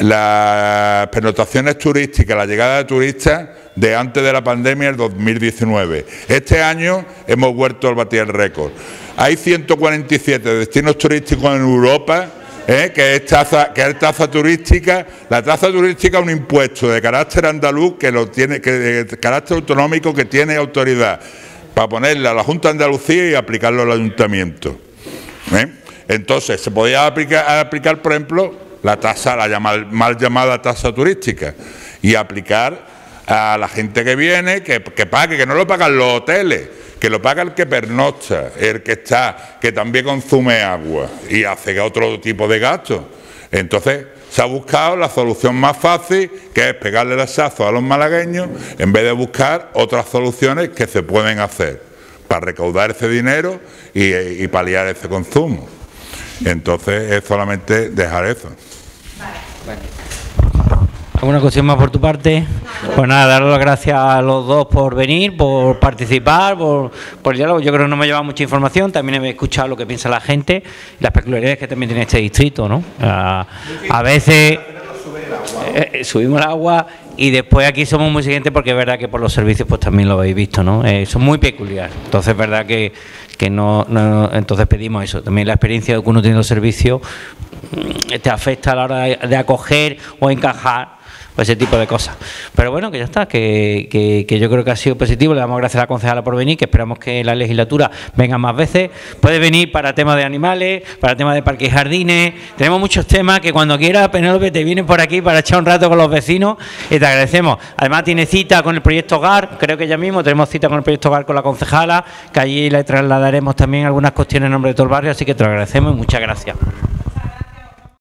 las pernoctaciones turísticas, la llegada de turistas de antes de la pandemia, el 2019. Este año hemos vuelto a batir el récord. Hay 147 destinos turísticos en Europa ¿eh? que, es tasa, que es tasa turística. La tasa turística es un impuesto de carácter andaluz que lo tiene, que de carácter autonómico que tiene autoridad para ponerle a la Junta de Andalucía y aplicarlo al ayuntamiento. ¿eh? Entonces, se podía aplicar, aplicar, por ejemplo, la tasa, la llama- mal llamada tasa turística, y aplicar a la gente que viene, que, que pague, que no lo pagan los hoteles, que lo paga el que pernocta, el que está, que también consume agua y hace otro tipo de gastos. Entonces, se ha buscado la solución más fácil, que es pegarle el asazo a los malagueños, en vez de buscar otras soluciones que se pueden hacer para recaudar ese dinero y, y paliar ese consumo. Entonces, es solamente dejar eso. ¿Alguna cuestión más por tu parte? Pues nada, daros las gracias a los dos por venir, por participar, por, por el diálogo. Yo creo que no me ha llevado mucha información, también he escuchado lo que piensa la gente, las peculiaridades que también tiene este distrito, ¿no? A, a veces eh, eh, subimos el agua y después aquí somos muy siguientes porque es verdad que por los servicios pues también lo habéis visto, ¿no? Eh, son muy peculiares. Entonces es verdad que, que no, entonces pedimos eso. También la experiencia de que uno tiene los servicios mm, te afecta a la hora de acoger o encajar o ese tipo de cosas. Pero bueno, que ya está, que, que- que yo creo que ha sido positivo. Le damos gracias a la concejala por venir, que esperamos que la legislatura venga más veces. Puede venir para temas de animales, para temas de parques y jardines. Tenemos muchos temas que cuando quiera, Penélope, te vienes por aquí para echar un rato con los vecinos y te agradecemos. Además, tiene cita con el proyecto Hogar, creo que ya mismo tenemos cita con el proyecto Hogar con la concejala, que allí le trasladaremos también algunas cuestiones en nombre de todo el barrio, así que te lo agradecemos y muchas gracias.